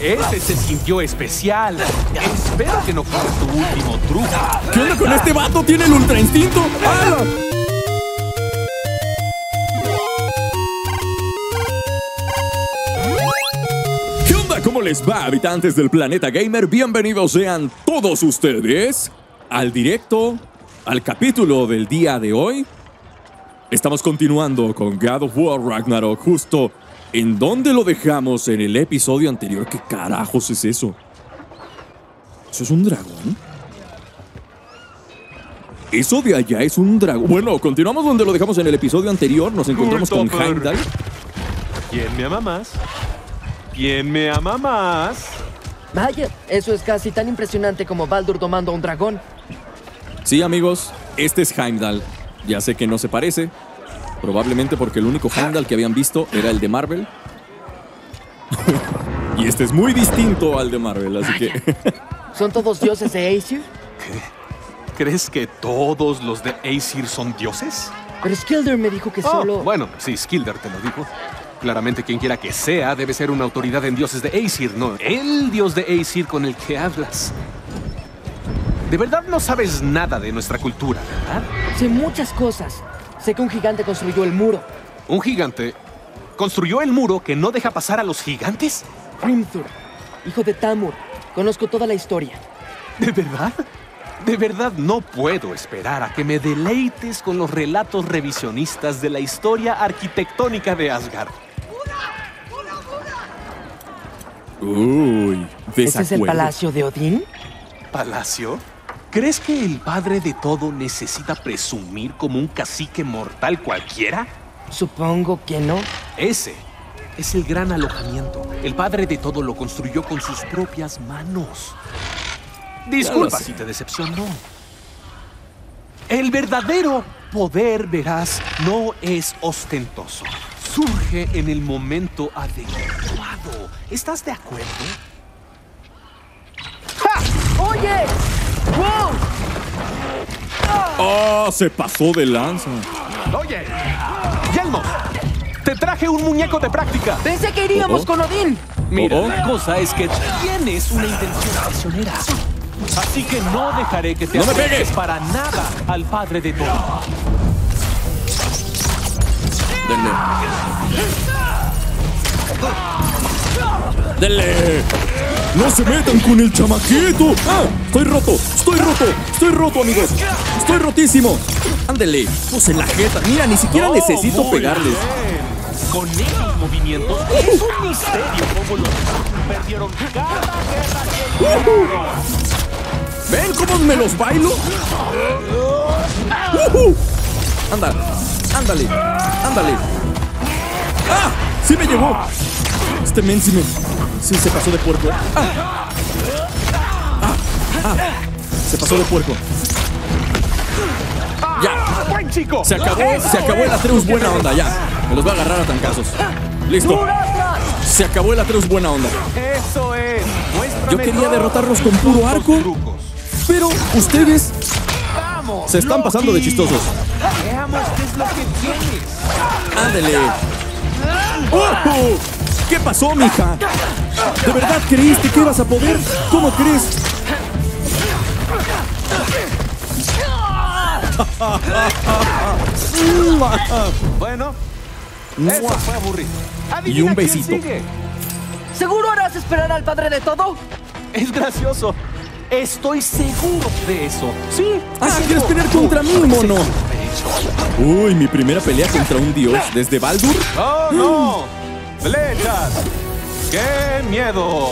Ese se sintió especial. Espero que no fue tu último truco. ¿Qué onda con este vato? ¿Tiene el ultra instinto? ¡Hala! ¿Qué onda? ¿Cómo les va, habitantes del planeta gamer? Bienvenidos sean todos ustedes al directo, al capítulo del día de hoy. Estamos continuando con God of War Ragnarok justo en donde lo dejamos en el episodio anterior. ¿Qué carajos es eso? ¿Eso es un dragón? Eso de allá es un dragón. Bueno, continuamos donde lo dejamos en el episodio anterior. Nos encontramos con. Heimdall. ¿Quién me ama más? ¿Quién me ama más? Vaya, eso es casi tan impresionante como Baldur domando a un dragón. Sí, amigos, este es Heimdall. Ya sé que no se parece. Probablemente porque el único Heimdall que habían visto era el de Marvel. y este es muy distinto al de Marvel, así que. ¿Son todos dioses de Aesir? ¿Crees que todos los de Aesir son dioses? Pero Skilder me dijo que Oh, solo... bueno, sí, Skilder te lo dijo. Claramente quien quiera que sea debe ser una autoridad en dioses de Aesir, no el dios de Aesir con el que hablas. De verdad no sabes nada de nuestra cultura, ¿verdad? Sé muchas cosas. Sé que un gigante construyó el muro. Un gigante construyó el muro que no deja pasar a los gigantes. Hrimthur, hijo de Tamur. Conozco toda la historia. ¿De verdad? De verdad no puedo esperar a que me deleites con los relatos revisionistas de la historia arquitectónica de Asgard. Uy, ¿Ese es el palacio de Odín? ¿Palacio? ¿Crees que el padre de todo necesita presumir como un cacique mortal cualquiera? Supongo que no. Ese es el gran alojamiento. El padre de todo lo construyó con sus propias manos. Disculpa si te decepcionó. El verdadero poder, verás, no es ostentoso. Surge en el momento adecuado. ¿Estás de acuerdo? ¡Oye! ¡Ah! se pasó de lanza. Oye, Yelmo, te traje un muñeco de práctica. Pensé que iríamos Oh, oh. con Odín. Mira, Oh, oh. la cosa es que tienes una intención traicionera. Así que no dejaré que te ¡No me para nada al padre de todo. Denle. ¡Denle! ¡No se metan con el chamaquito! ¡Ah! ¡Estoy roto! ¡Estoy roto! ¡Estoy roto, amigos! ¡Estoy rotísimo! ¡Ándele! ¡Pues en la jeta! Mira, ni siquiera Oh, necesito pegarles. bien. Con esos movimientos es un misterio cómo los perdieron cada guerra que. ¿Ven cómo me los bailo? ¡Ujú! Anda, ándale, ándale. ¡Ah! ¡Sí me llegó! Este men sí me. Sí, se pasó de puerco. ¡Ah! ¡Ah! ¡Ah! Se pasó de puerco. Ya, ¡Buen chico! se acabó, se acabó el Atreus buena onda, ya. Me los va a agarrar a trancazos. Listo. Se acabó el Atreus buena onda. Eso es. Yo quería derrotarlos con puro arco. Pero ustedes se están pasando de chistosos. Veamos qué es lo que tienes. ¡Ándele! ¡Oh! ¿Qué pasó, mija? ¿De verdad creíste que ibas a poder? ¿Cómo crees? Bueno, eso fue aburrido. Y un besito. sigue. ¿Seguro harás esperar al padre de todo? Es gracioso. Estoy seguro de eso. Sí. Ah, es ¿quieres pelear contra mí, mono? Uy, mi primera pelea contra un dios desde Baldur. ¡Oh, no! ¡Flechas! ¡Qué miedo!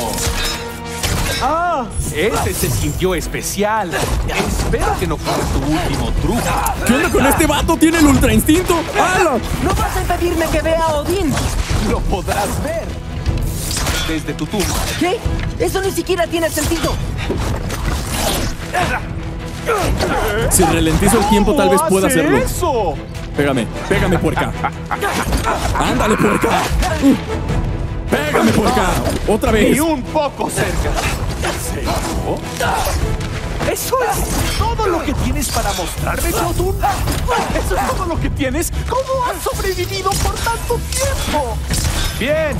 ¡Ah! Ese se sintió especial. Espero que no fue tu último truco. ¿Qué onda con este vato? ¿Tiene el ultra instinto? ¡Hala! ¿No vas a impedirme que vea a Odín? Lo podrás ver desde tu tumba. ¿Qué? Eso ni siquiera tiene sentido. Si ralentizo el tiempo, tal vez ¿Cómo pueda hace hacerlo. eso? Pégame, pégame, puerca. Ándale, puerca. Pégame, puerca. Otra vez. Ni un poco cerca. ¿Eso es todo lo que tienes para mostrarme, Jotun? ¿Eso es todo lo que tienes? ¿Cómo has sobrevivido por tanto tiempo? Bien.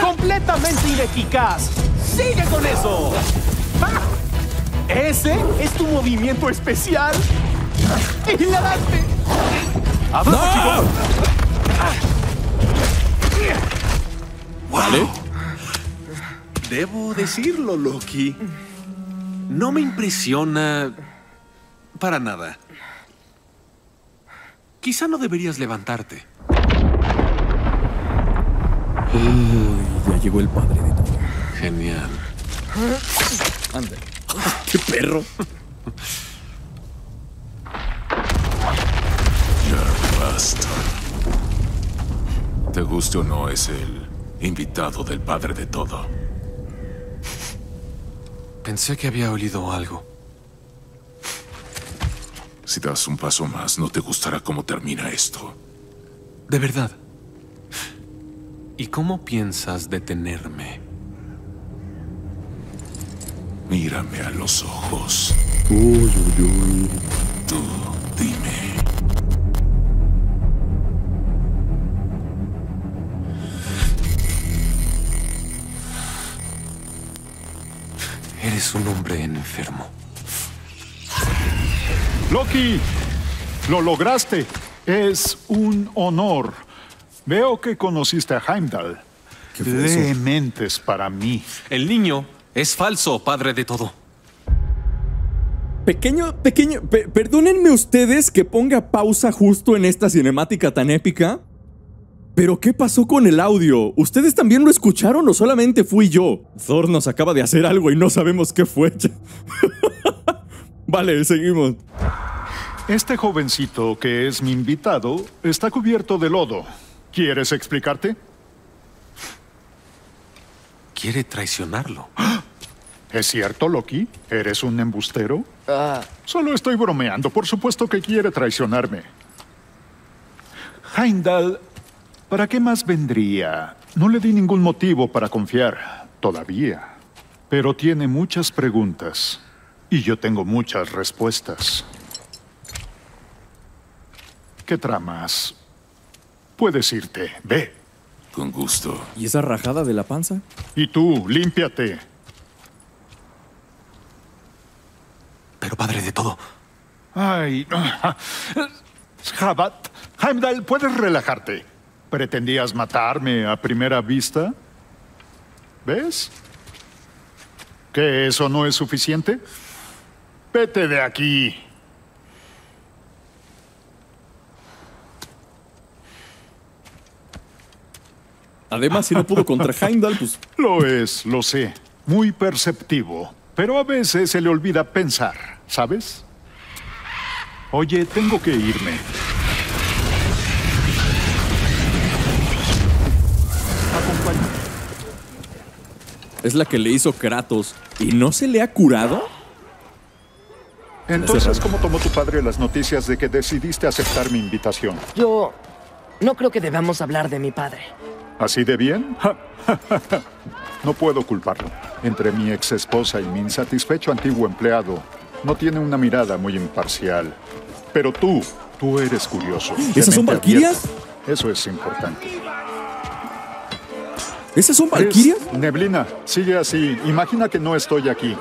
¡Completamente ineficaz! ¡Sigue con eso! ¡Ah! ¿Ese es tu movimiento especial? ¡Hilarante! ¡Avanza, ¿Vale? Debo decirlo, Loki. No me impresiona para nada. Quizá no deberías levantarte. Uy, ya llegó el padre de todo. Genial. Anda. ¡Qué perro! Te guste o no, es el invitado del padre de todo. Pensé que había olido algo. Si das un paso más, no te gustará cómo termina esto. De verdad. ¿Y cómo piensas detenerme? Mírame a los ojos. Uy, uy, uy. Tú, Eres un hombre enfermo. Loki, lo lograste. Es un honor. Veo que conociste a Heimdall. ¿Qué fue eso? Mentes para mí. El niño es falso, padre de todo. Pequeño, pequeño, pe- perdónenme ustedes que ponga pausa justo en esta cinemática tan épica. Pero ¿qué pasó con el audio? ¿Ustedes también lo escucharon o solamente fui yo? Thor nos acaba de hacer algo y no sabemos qué fue. vale, seguimos. Este jovencito que es mi invitado está cubierto de lodo. ¿Quieres explicarte? Quiere traicionarlo. ¿Es cierto, Loki? ¿Eres un embustero? Ah, Solo estoy bromeando. Por supuesto que quiere traicionarme. Heimdall, ¿para qué más vendría? No le di ningún motivo para confiar, todavía. Pero tiene muchas preguntas. Y yo tengo muchas respuestas. ¿Qué tramas? Puedes irte. Ve. Con gusto. ¿Y esa rajada de la panza? Y tú, límpiate. Pero padre de todo. Ay. Jabat, Heimdall, puedes relajarte. ¿Pretendías matarme a primera vista? ¿Ves? ¿Que eso no es suficiente? Vete de aquí. Además, si no pudo contra Heimdall, pues Lo es, lo sé. Muy perceptivo. Pero a veces se le olvida pensar, ¿sabes? Oye, tengo que irme. Es la que le hizo Kratos. ¿Y no se le ha curado? Entonces, ¿cómo tomó tu padre las noticias de que decidiste aceptar mi invitación? yo no creo que debamos hablar de mi padre. ¿Así de bien? no puedo culparlo. Entre mi ex esposa y mi insatisfecho antiguo empleado, no tiene una mirada muy imparcial. Pero tú, tú eres curioso. ¿Esas son valquirias? Eso es importante. ¿Esas son valquirias? Neblina, sigue así. Imagina que no estoy aquí.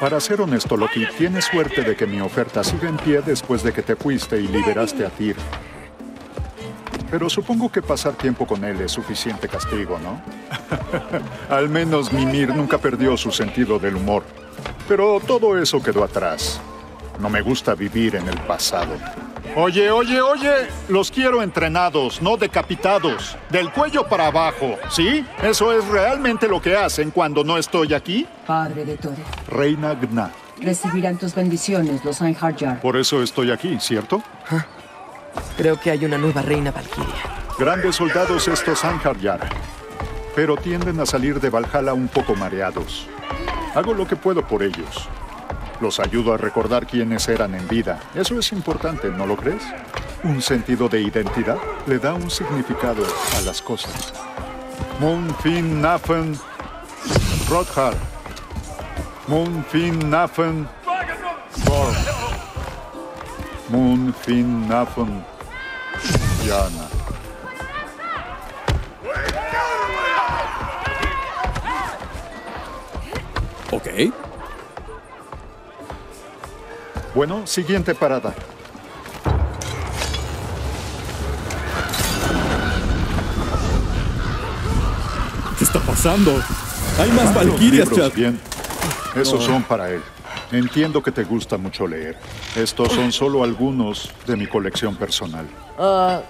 Para ser honesto, Loki, tienes suerte de que mi oferta siga en pie después de que te fuiste y liberaste a Tyr. Pero supongo que pasar tiempo con él es suficiente castigo, ¿no? Al menos Mimir nunca perdió su sentido del humor. Pero todo eso quedó atrás. No me gusta vivir en el pasado. Oye, oye, oye, los quiero entrenados, no decapitados, del cuello para abajo, ¿sí? Eso es realmente lo que hacen cuando no estoy aquí. Padre de Tore, Reina Gna. recibirán tus bendiciones los Einharjar. Por eso estoy aquí, ¿cierto? Creo que hay una nueva reina Valkyria. Grandes soldados estos Anjarjar, pero tienden a salir de Valhalla un poco mareados. Hago lo que puedo por ellos. Los ayudo a recordar quiénes eran en vida. Eso es importante, ¿no lo crees? Un sentido de identidad le da un significado a las cosas. Monfin Nafen Rothar. Monfin Nafen Born. Monfin Nafen Jana. Okay. Bueno, siguiente parada. ¿Qué está pasando? Hay más valquirias, chat. Bien. Esos son para él. Entiendo que te gusta mucho leer. Estos son solo algunos de mi colección personal. Ah,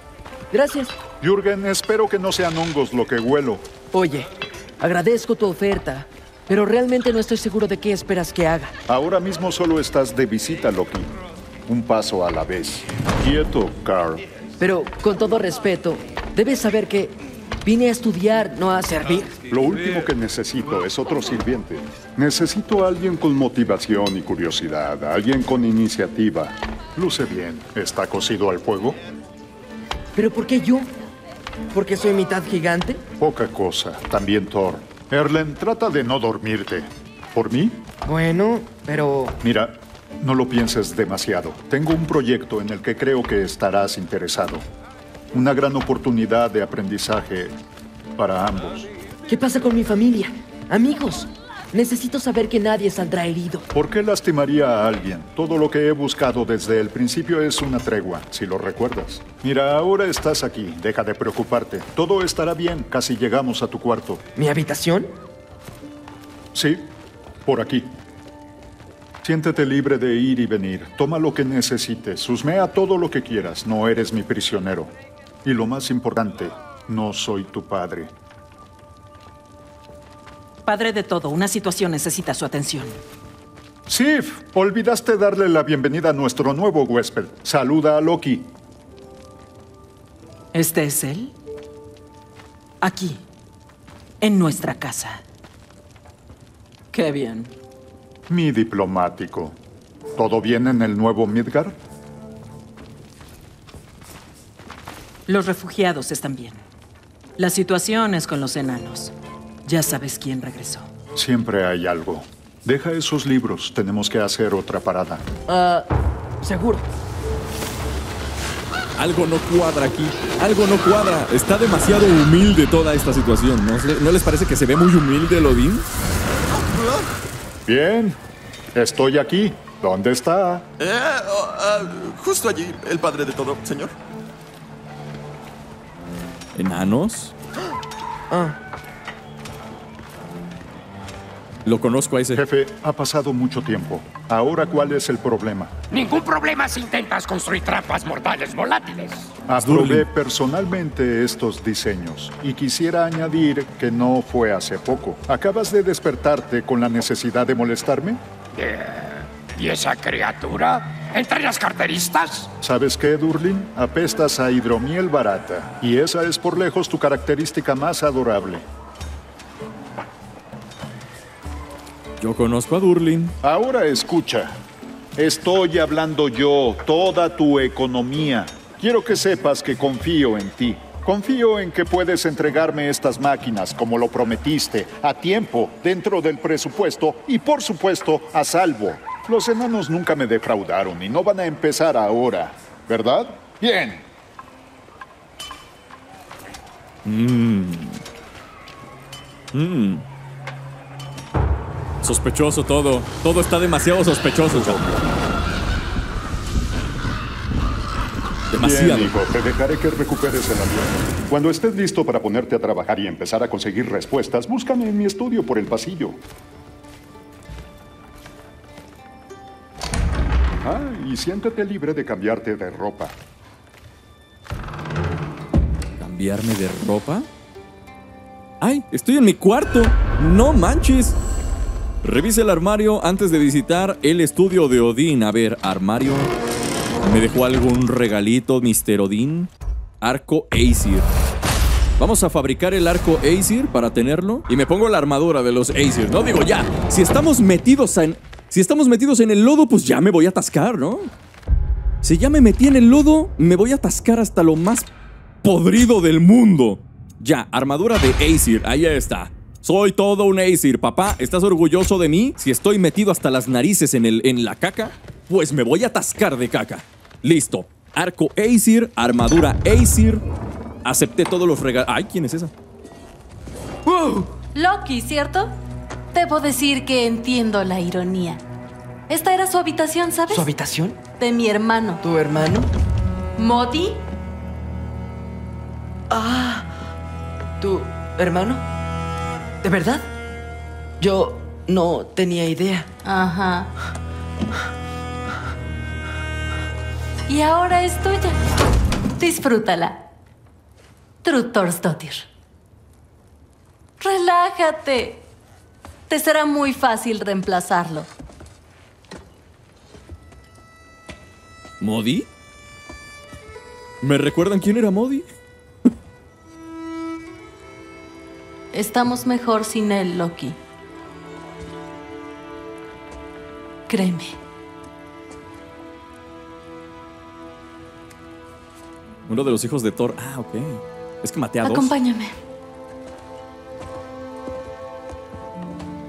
gracias. Jürgen, espero que no sean hongos lo que huelo. Oye, agradezco tu oferta, pero realmente no estoy seguro de qué esperas que haga. Ahora mismo solo estás de visita, Loki. Un paso a la vez. Quieto, Carl. Pero con todo respeto, debes saber que vine a estudiar, no a servir. Lo último que necesito es otro sirviente. Necesito a alguien con motivación y curiosidad, a alguien con iniciativa. Luce bien. ¿Está cocido al fuego? ¿Pero por qué yo? ¿Porque soy mitad gigante? Poca cosa. También Thor. Erlen, trata de no dormirte. ¿Por mí? Bueno, pero... Mira, no lo pienses demasiado. Tengo un proyecto en el que creo que estarás interesado. Una gran oportunidad de aprendizaje para ambos. ¿Qué pasa con mi familia? Amigos. Necesito saber que nadie saldrá herido. ¿Por qué lastimaría a alguien? Todo lo que he buscado desde el principio es una tregua, si lo recuerdas. Mira, ahora estás aquí. Deja de preocuparte. Todo estará bien. Casi llegamos a tu cuarto. ¿Mi habitación? Sí, por aquí. Siéntete libre de ir y venir. Toma lo que necesites. Husmea todo lo que quieras. No eres mi prisionero. Y lo más importante, no soy tu padre. Padre de todo, una situación necesita su atención. Sif, olvidaste darle la bienvenida a nuestro nuevo huésped. Saluda a Loki. ¿Este es él? Aquí, en nuestra casa. Qué bien. Mi diplomático. ¿Todo bien en el nuevo Midgard? Los refugiados están bien. La situación es con los enanos. Ya sabes quién regresó. Siempre hay algo. Deja esos libros. Tenemos que hacer otra parada. Ah, seguro. Algo no cuadra aquí. Algo no cuadra. Está demasiado humilde toda esta situación. ¿No, le- ¿no les parece que se ve muy humilde el Odín? Bien. Estoy aquí. ¿Dónde está? Eh, oh, ah, justo allí, el padre de todo, señor. ¿Enanos? Ah, Lo conozco a ese. Jefe, ha pasado mucho tiempo. Ahora, ¿cuál es el problema? Ningún problema si intentas construir trampas mortales volátiles. Aprobé personalmente estos diseños y quisiera añadir que no fue hace poco. ¿Acabas de despertarte con la necesidad de molestarme? ¿Y esa criatura? ¿Entre las carteristas? ¿Sabes qué, Durlin? Apestas a hidromiel barata y esa es por lejos tu característica más adorable. Yo conozco a Durlin. Ahora escucha. Estoy hablando yo, toda tu economía. Quiero que sepas que confío en ti. Confío en que puedes entregarme estas máquinas como lo prometiste, a tiempo, dentro del presupuesto y por supuesto a salvo. Los enanos nunca me defraudaron y no van a empezar ahora, ¿verdad? Bien. Sospechoso todo. Todo está demasiado sospechoso. Demasiado. Bien, hijo, te dejaré que recuperes el avión. Cuando estés listo para ponerte a trabajar y empezar a conseguir respuestas, búscame en mi estudio por el pasillo. Ah, y siéntete libre de cambiarte de ropa. ¿Cambiarme de ropa? ¡Ay! Estoy en mi cuarto. ¡No manches! Revise el armario antes de visitar el estudio de Odín. A ver, armario. ¿Me dejó algún regalito, Mr. Odín? Arco Aesir. Vamos a fabricar el arco Aesir para tenerlo. Y me pongo la armadura de los Aesir. No digo ya. Si estamos metidos en. Si estamos metidos en el lodo, pues ya me voy a atascar, ¿no? Si ya me metí en el lodo, me voy a atascar hasta lo más podrido del mundo. Ya, armadura de Aesir, ahí está. Soy todo un Aesir, papá. ¿Estás orgulloso de mí? Si estoy metido hasta las narices en, el, en la caca, pues me voy a atascar de caca. Listo. Arco Aesir, armadura Aesir. Acepté todos los regalos. Ay, ¿quién es esa? Loki, ¿cierto? Debo decir que entiendo la ironía. Esta era su habitación, ¿sabes? ¿Su habitación? De mi hermano. ¿Tu hermano? ¿Modi? Ah, ¿tu hermano? ¿De verdad? Yo no tenía idea. Ajá. Y ahora es tuya. Disfrútala. Trutorsdottir. Relájate. Te será muy fácil reemplazarlo. ¿Modi? ¿Me recuerdan quién era Modi? Estamos mejor sin él, Loki. Créeme. Uno de los hijos de Thor. Ah, ok. Es que maté a dos. Acompáñame.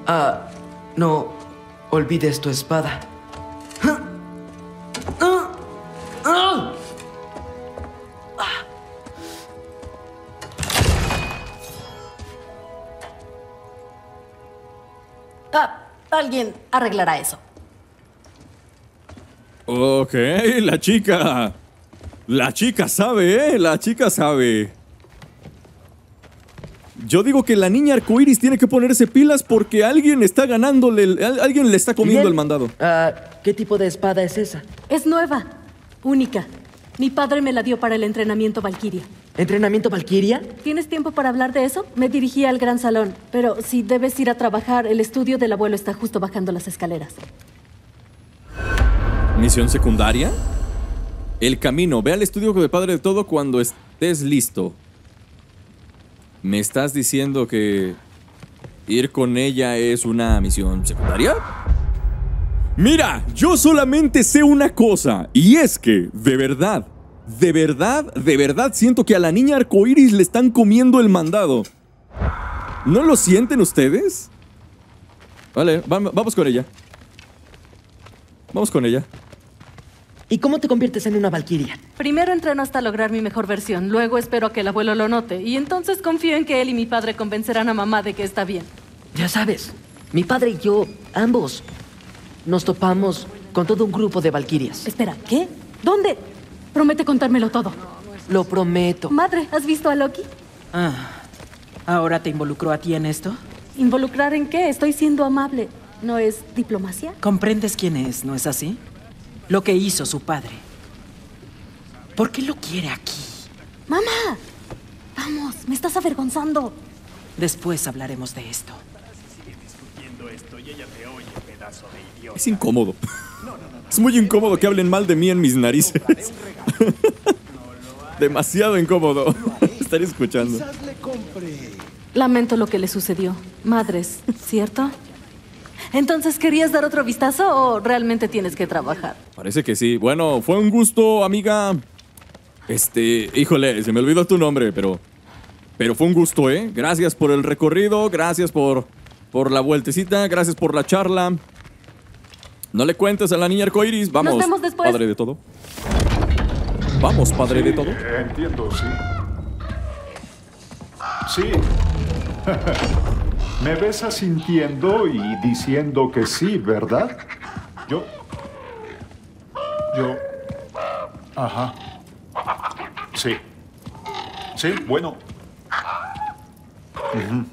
Ah, no olvides tu espada. Ah, alguien arreglará eso. Ok, la chica. La chica sabe, ¿eh? La chica sabe. Yo digo que la niña arcoíris tiene que ponerse pilas porque alguien está ganándole, alguien le está comiendo Bien. el mandado. Ah, ¿Qué tipo de espada es esa? Es nueva, única. Mi padre me la dio para el entrenamiento Valkyria. ¿Entrenamiento Valkyria? ¿Tienes tiempo para hablar de eso? Me dirigí al gran salón, pero si debes ir a trabajar, el estudio del abuelo está justo bajando las escaleras. Misión secundaria. El camino. Ve al estudio de Padre de Todo cuando estés listo. ¿Me estás diciendo que ir con ella es una misión secundaria? Mira, yo solamente sé una cosa, y es que, de verdad, de verdad, de verdad siento que a la niña arcoíris le están comiendo el mandado. ¿No lo sienten ustedes? Vale, vam- vamos con ella. Vamos con ella. ¿Y cómo te conviertes en una Valkyria? Primero entreno hasta lograr mi mejor versión, luego espero a que el abuelo lo note, y entonces confío en que él y mi padre convencerán a mamá de que está bien. Ya sabes, mi padre y yo, ambos, nos topamos con todo un grupo de Valkyrias. Espera, ¿qué? ¿Dónde? Promete contármelo todo. Lo prometo. Madre, ¿has visto a Loki? Ah, ¿ahora te involucró a ti en esto? ¿Involucrar en qué? Estoy siendo amable. ¿No es diplomacia? Comprendes quién es, ¿no es así? Lo que hizo su padre. ¿Por qué lo quiere aquí? ¡Mamá! Vamos, me estás avergonzando. Después hablaremos de esto. Es incómodo. Es muy incómodo que hablen mal de mí en mis narices. Demasiado incómodo. Estar escuchando. Lamento lo que le sucedió. Madres, ¿cierto? Entonces, ¿querías dar otro vistazo o realmente tienes que trabajar? Parece que sí. Bueno, fue un gusto, amiga. Este, híjole, se me olvidó tu nombre, pero. Pero fue un gusto, ¿eh? Gracias por el recorrido, gracias por, por la vueltecita, gracias por la charla. No le cuentes a la niña arcoiris. Vamos, vemos después. padre de todo. Vamos, padre de todo. Entiendo, sí. Sí. Me ves asintiendo y diciendo que sí, ¿verdad? Yo. Yo. Ajá. Sí. Sí, bueno. Ujú.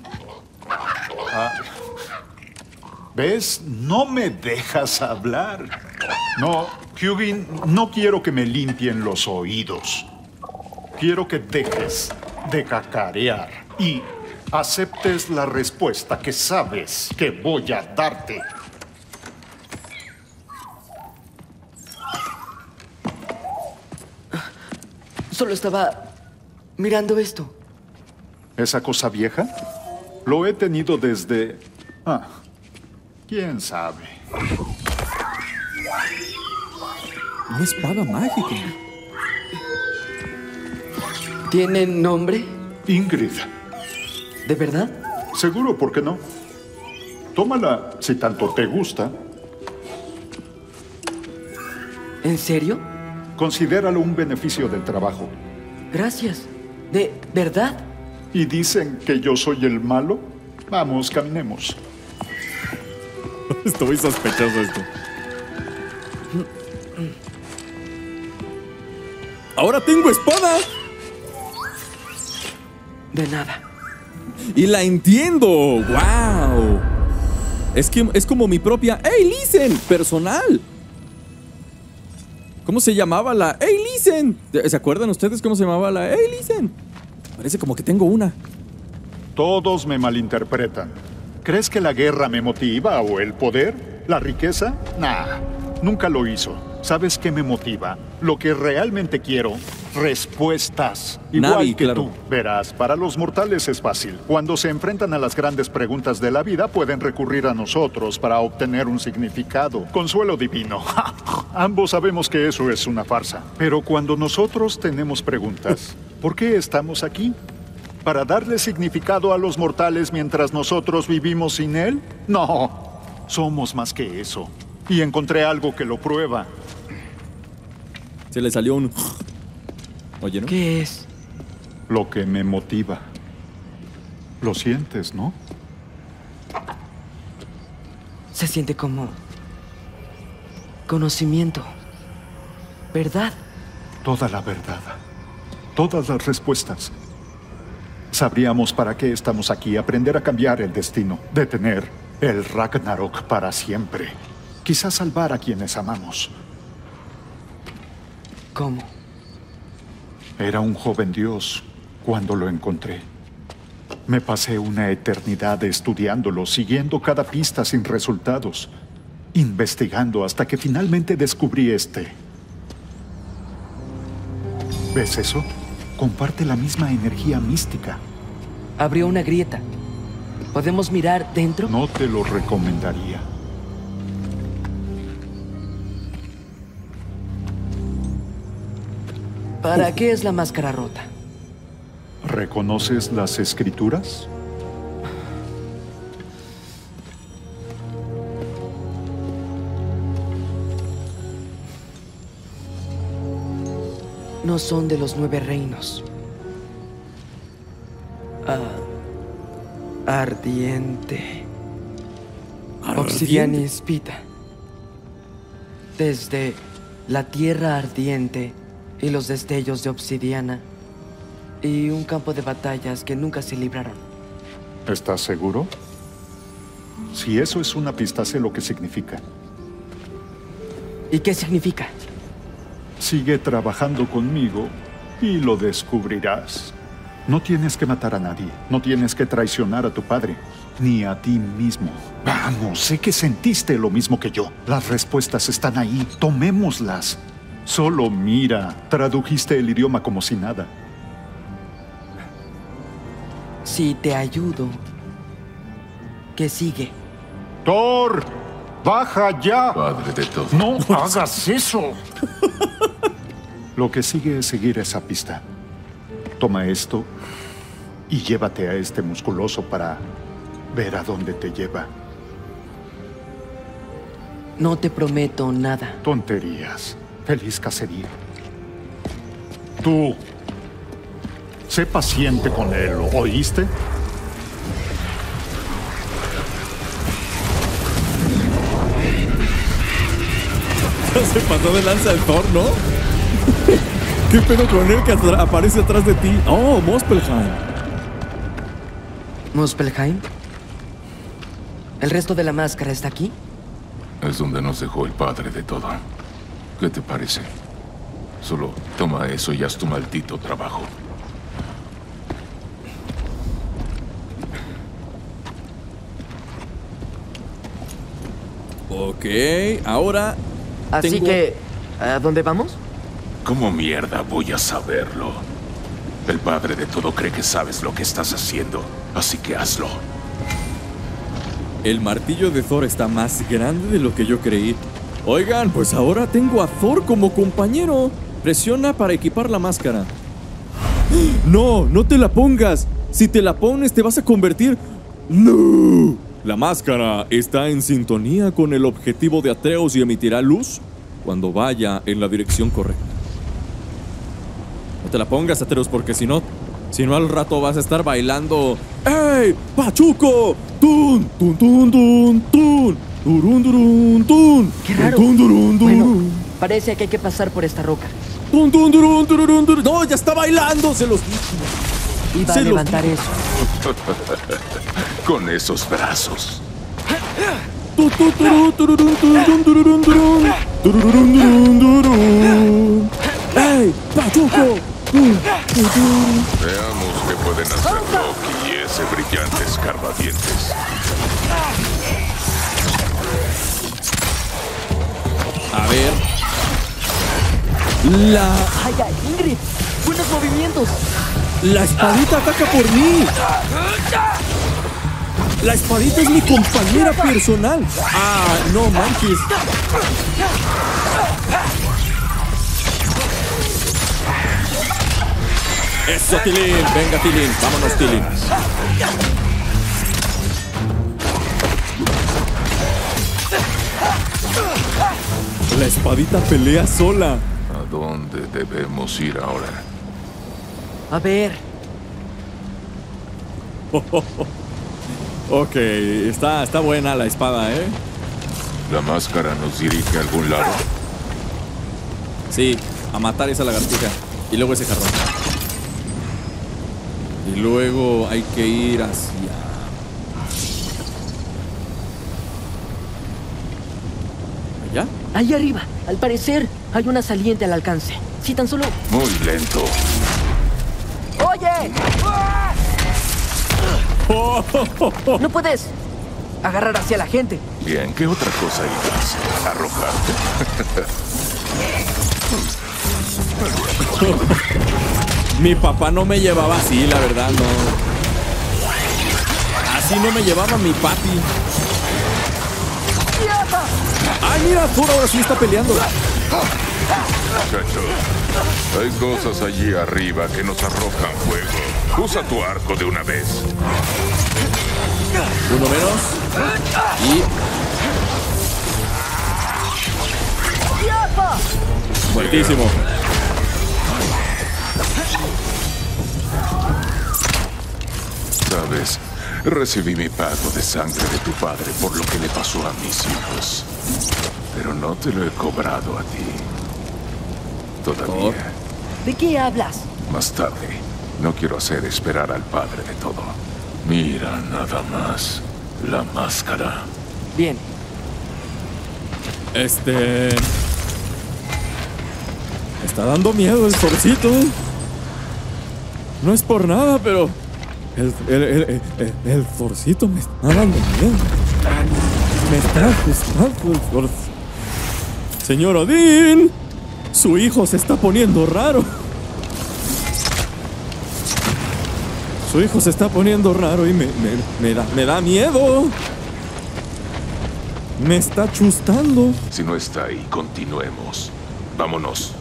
Ah. ¿Ves? No me dejas hablar. No, Hugin, no quiero que me limpien los oídos. Quiero que dejes de cacarear y aceptes la respuesta que sabes que voy a darte. Solo estaba mirando esto. ¿Esa cosa vieja? Lo he tenido desde... Ah, quién sabe. Una espada mágica. ¿Tiene nombre? Ingrid. ¿De verdad? Seguro, ¿por qué no? Tómala si tanto te gusta. ¿En serio? Considéralo un beneficio del trabajo. Gracias. ¿De verdad? ¿Y dicen que yo soy el malo? Vamos, caminemos. Estoy muy sospechoso esto. Ahora tengo espada. De nada. Y la entiendo. ¡Wow! Es que es como mi propia. ¡Hey, listen! Personal. ¿Cómo se llamaba la. ¡Hey, listen! ¿Se acuerdan ustedes cómo se llamaba la. ¡Hey, listen! Parece como que tengo una. Todos me malinterpretan. ¿Crees que la guerra me motiva o el poder? ¿La riqueza? Nah, nunca lo hizo. ¿Sabes qué me motiva? Lo que realmente quiero, respuestas. Igual Navi, que claro. tú. Verás, para los mortales es fácil. Cuando se enfrentan a las grandes preguntas de la vida, pueden recurrir a nosotros para obtener un significado. Consuelo divino. Ambos sabemos que eso es una farsa. Pero cuando nosotros tenemos preguntas, ¿por qué estamos aquí? ¿Para darle significado a los mortales mientras nosotros vivimos sin él? No, somos más que eso. Y encontré algo que lo prueba. Se le salió un. Oye, ¿no? ¿Qué es? Lo que me motiva. Lo sientes, ¿no? Se siente como conocimiento. ¿Verdad? Toda la verdad. Todas las respuestas. Sabríamos para qué estamos aquí, aprender a cambiar el destino, detener el Ragnarok para siempre. Quizás salvar a quienes amamos. ¿Cómo? Era un joven dios cuando lo encontré. Me pasé una eternidad estudiándolo, siguiendo cada pista sin resultados, investigando hasta que finalmente descubrí este. ¿Ves eso? Comparte la misma energía mística. Abrió una grieta. ¿Podemos mirar dentro? No te lo recomendaría. ¿Para qué es la máscara rota? ¿Reconoces las escrituras? No son de los nueve reinos. Ah, ardiente. Obsidiana y espita. Desde la tierra ardiente y los destellos de obsidiana y un campo de batallas que nunca se libraron. ¿Estás seguro? Si eso es una pista, sé lo que significa. ¿Y qué significa? Sigue trabajando conmigo y lo descubrirás. No tienes que matar a nadie, no tienes que traicionar a tu padre, ni a ti mismo. Vamos, sé que sentiste lo mismo que yo. Las respuestas están ahí, tomémoslas. Solo mira, tradujiste el idioma como si nada. Si te ayudo, ¿qué sigue? Thor, baja ya. Padre de todo. No hagas eso. Lo que sigue es seguir esa pista. Toma esto y llévate a este musculoso para ver a dónde te lleva. No te prometo nada. Tonterías. Feliz cacería. Tú. Sé paciente con él, ¿oíste? Se pasó de lanza el Thor, ¿no? ¿Qué pedo con él que atra- aparece atrás de ti? Oh, Mospelheim. ¿Muspelheim? ¿El resto de la máscara está aquí? Es donde nos dejó el padre de todo. ¿Qué te parece? Solo toma eso y haz tu maldito trabajo. Ok, ahora. Así tengo- que, ¿a dónde vamos? ¿Cómo mierda voy a saberlo? El padre de todo cree que sabes lo que estás haciendo, así que hazlo. El martillo de Thor está más grande de lo que yo creí. Oigan, pues ahora tengo a Thor como compañero. Presiona para equipar la máscara. No, no te la pongas. Si te la pones te vas a convertir... No. La máscara está en sintonía con el objetivo de Atreus y emitirá luz cuando vaya en la dirección correcta. Te la pongas, Atreus, porque si no, si no al rato vas a estar bailando. ¡Ey! ¡Pachuco! ¡Tun! ¡Tun, tun, tun, tun! Turun, turun, tun. Qué raro. Tun, turun, turun. Bueno, parece que hay que pasar por esta roca. Tun, tun, turun, turun, turun. No, ya está bailando, se los dije. Iba Se a los levantar eso. Con esos brazos. ¡Ey! ¡Pachuco! Veamos qué pueden hacer Loki y ese brillante escarbadientes. A ver. La, ¡Ay, ay, Ingrid! ¡Buenos movimientos! la espadita ataca por mí. La espadita es mi compañera personal. Ah, no manches. Eso, Tilín. Venga, Tilín. Vámonos, Tilín. La espadita pelea sola. ¿A dónde debemos ir ahora? A ver, Ok, está, está buena la espada, ¿eh? ¿La máscara nos dirige a algún lado? Sí, a matar esa lagartija. Y luego ese jarrón. Luego hay que ir hacia. ¿Allá? ahí arriba, al parecer, hay una saliente al alcance. Si tan solo... Muy lento. ¡Oye! No puedes agarrar hacia la gente. Bien, ¿qué otra cosa ibas a arrojarte? Mi papá no me llevaba así, la verdad, no. Así no me llevaba mi papi. ¡Ay, mira! Thor ahora sí está peleando. Muchacho, hay cosas allí arriba que nos arrojan fuego. Usa tu arco de una vez. Uno menos. Y. Muertísimo. Sabes, recibí mi pago de sangre de tu padre por lo que le pasó a mis hijos. Pero no te lo he cobrado a ti. Todavía. ¿De qué hablas? Más tarde. No quiero hacer esperar al padre de todo. Mira nada más. La máscara. Bien, Este. Está dando miedo el torcito. No es por nada, pero. El, el, el, el, el torcito me está dando miedo. Me está asustando el. Señor Odín, su hijo se está poniendo raro. Su hijo se está poniendo raro y me, me, me da, me da miedo. Me está chustando. Si no está ahí, continuemos. Vámonos.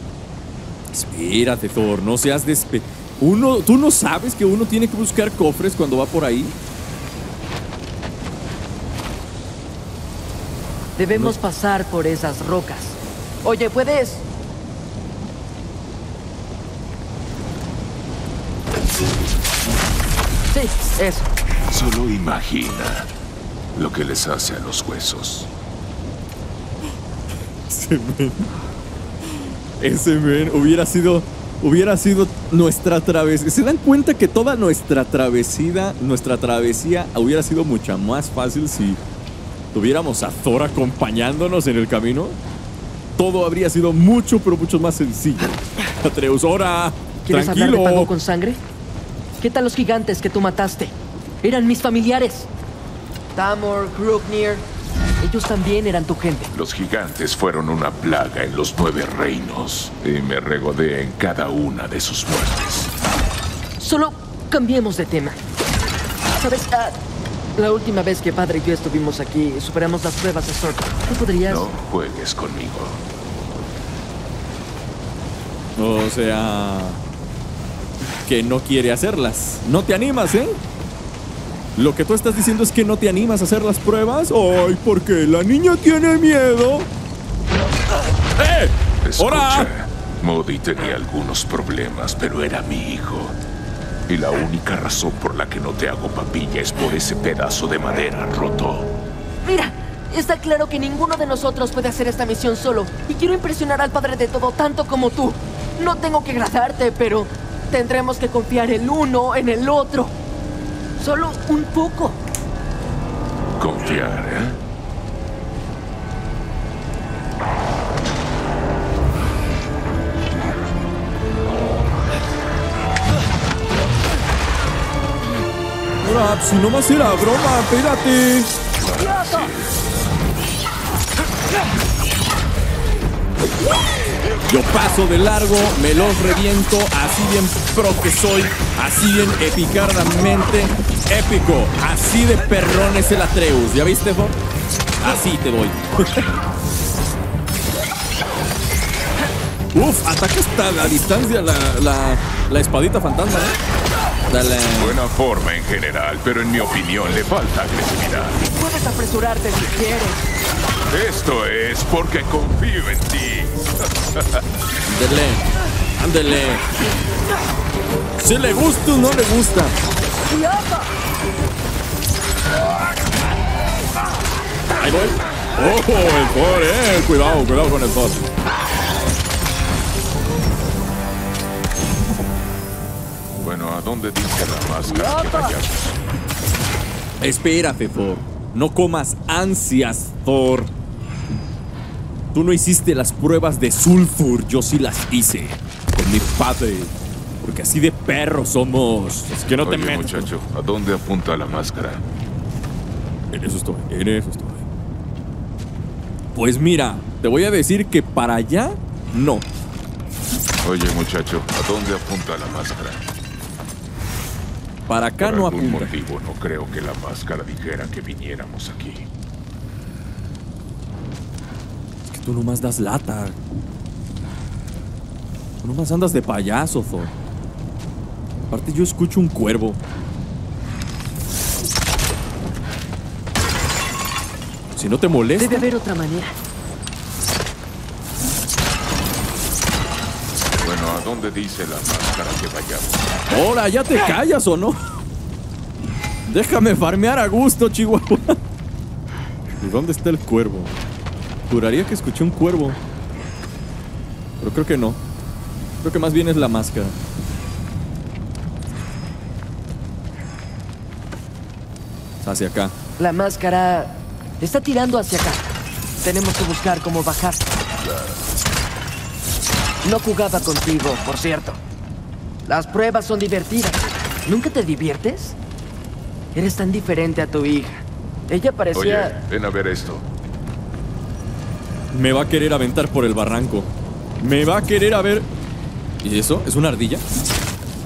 Espérate, Thor, no seas despe... Uno, ¿Tú no sabes que uno tiene que buscar cofres cuando va por ahí? debemos pasar por esas rocas. Oye, ¿puedes? Sí, eso. Solo imagina lo que les hace a los huesos. Ese men. Ese men hubiera sido. Hubiera sido nuestra travesía. ¿Se dan cuenta que toda nuestra travesía, nuestra travesía hubiera sido mucho más fácil si tuviéramos a Thor acompañándonos en el camino? Todo habría sido mucho, pero mucho más sencillo. Atreus, ahora. ¿Quieres hablar de Tranquilo. pago con sangre? ¿Qué tal los gigantes que tú mataste? Eran mis familiares. Tamor, Grufnir. Ellos también eran tu gente. Los gigantes fueron una plaga en los nueve reinos y me regodé en cada una de sus muertes. Solo cambiemos de tema. ¿Sabes? Ah, la última vez que padre y yo estuvimos aquí, superamos las pruebas de Sork. ¿Tú podrías...? No juegues conmigo. O sea, que no quiere hacerlas. No te animas, ¿eh? Lo que tú estás diciendo es que no te animas a hacer las pruebas. Ay, porque la niña tiene miedo. ¡Eh! Escucha, Modi tenía algunos problemas, pero era mi hijo. Y la única razón por la que no te hago papilla es por ese pedazo de madera roto. Mira, Está claro que ninguno de nosotros puede hacer esta misión solo. Y quiero impresionar al padre de todo tanto como tú. No tengo que agradarte, pero tendremos que confiar el uno en el otro. Solo un poco. Confiar, ¿eh? Si nomás era broma, espérate. Yo paso de largo, me los reviento, así bien pro que soy, así bien epicardamente épico, así de perrón es el Atreus. ¿Ya viste, Fo? Así te voy. Uf, ataca hasta la distancia la, la, la espadita fantasma, ¿eh? Dale. Buena forma en general, pero en mi opinión le falta agresividad. Puedes apresurarte si quieres. Esto es porque confío en ti. Ándele, ándele. Si le gusta o no le gusta. Ahí voy. ¡Oh, el Thor, eh! Cuidado, cuidado con el Thor. Bueno, ¿a dónde dice la máscara que vayamos? Espérate, Thor. No comas ansias, Thor. Tú no hiciste las pruebas de sulfur, yo sí las hice. Con mi padre. Porque así de perros somos. Es que no te Oye, metas. muchacho, ¿a dónde apunta la máscara? En eso estoy, en eso estoy. Pues mira, te voy a decir que para allá, no. Oye, muchacho, ¿a dónde apunta la máscara? Para acá Por no algún apunta. motivo no creo que la máscara dijera que viniéramos aquí. Es que tú nomás das lata. Tú nomás andas de payaso, Thor. Aparte, yo escucho un cuervo. Si no te molesta. Debe haber otra manera. Bueno, ¿a dónde dice la máscara que vayamos? Ahora, ¿ya te callas o no? Déjame farmear a gusto, Chihuahua. ¿Y dónde está el cuervo? Juraría que escuché un cuervo. Pero creo que no. Creo que más bien es la máscara. Hacia acá. La máscara está tirando hacia acá. Tenemos que buscar cómo bajar. No jugaba contigo, por cierto. Las pruebas son divertidas. ¿Nunca te diviertes? Eres tan diferente a tu hija. Ella Oye, parecía... ven a ver esto. Me va a querer aventar por el barranco. Me va a querer a ver. ¿Y eso? ¿Es una ardilla?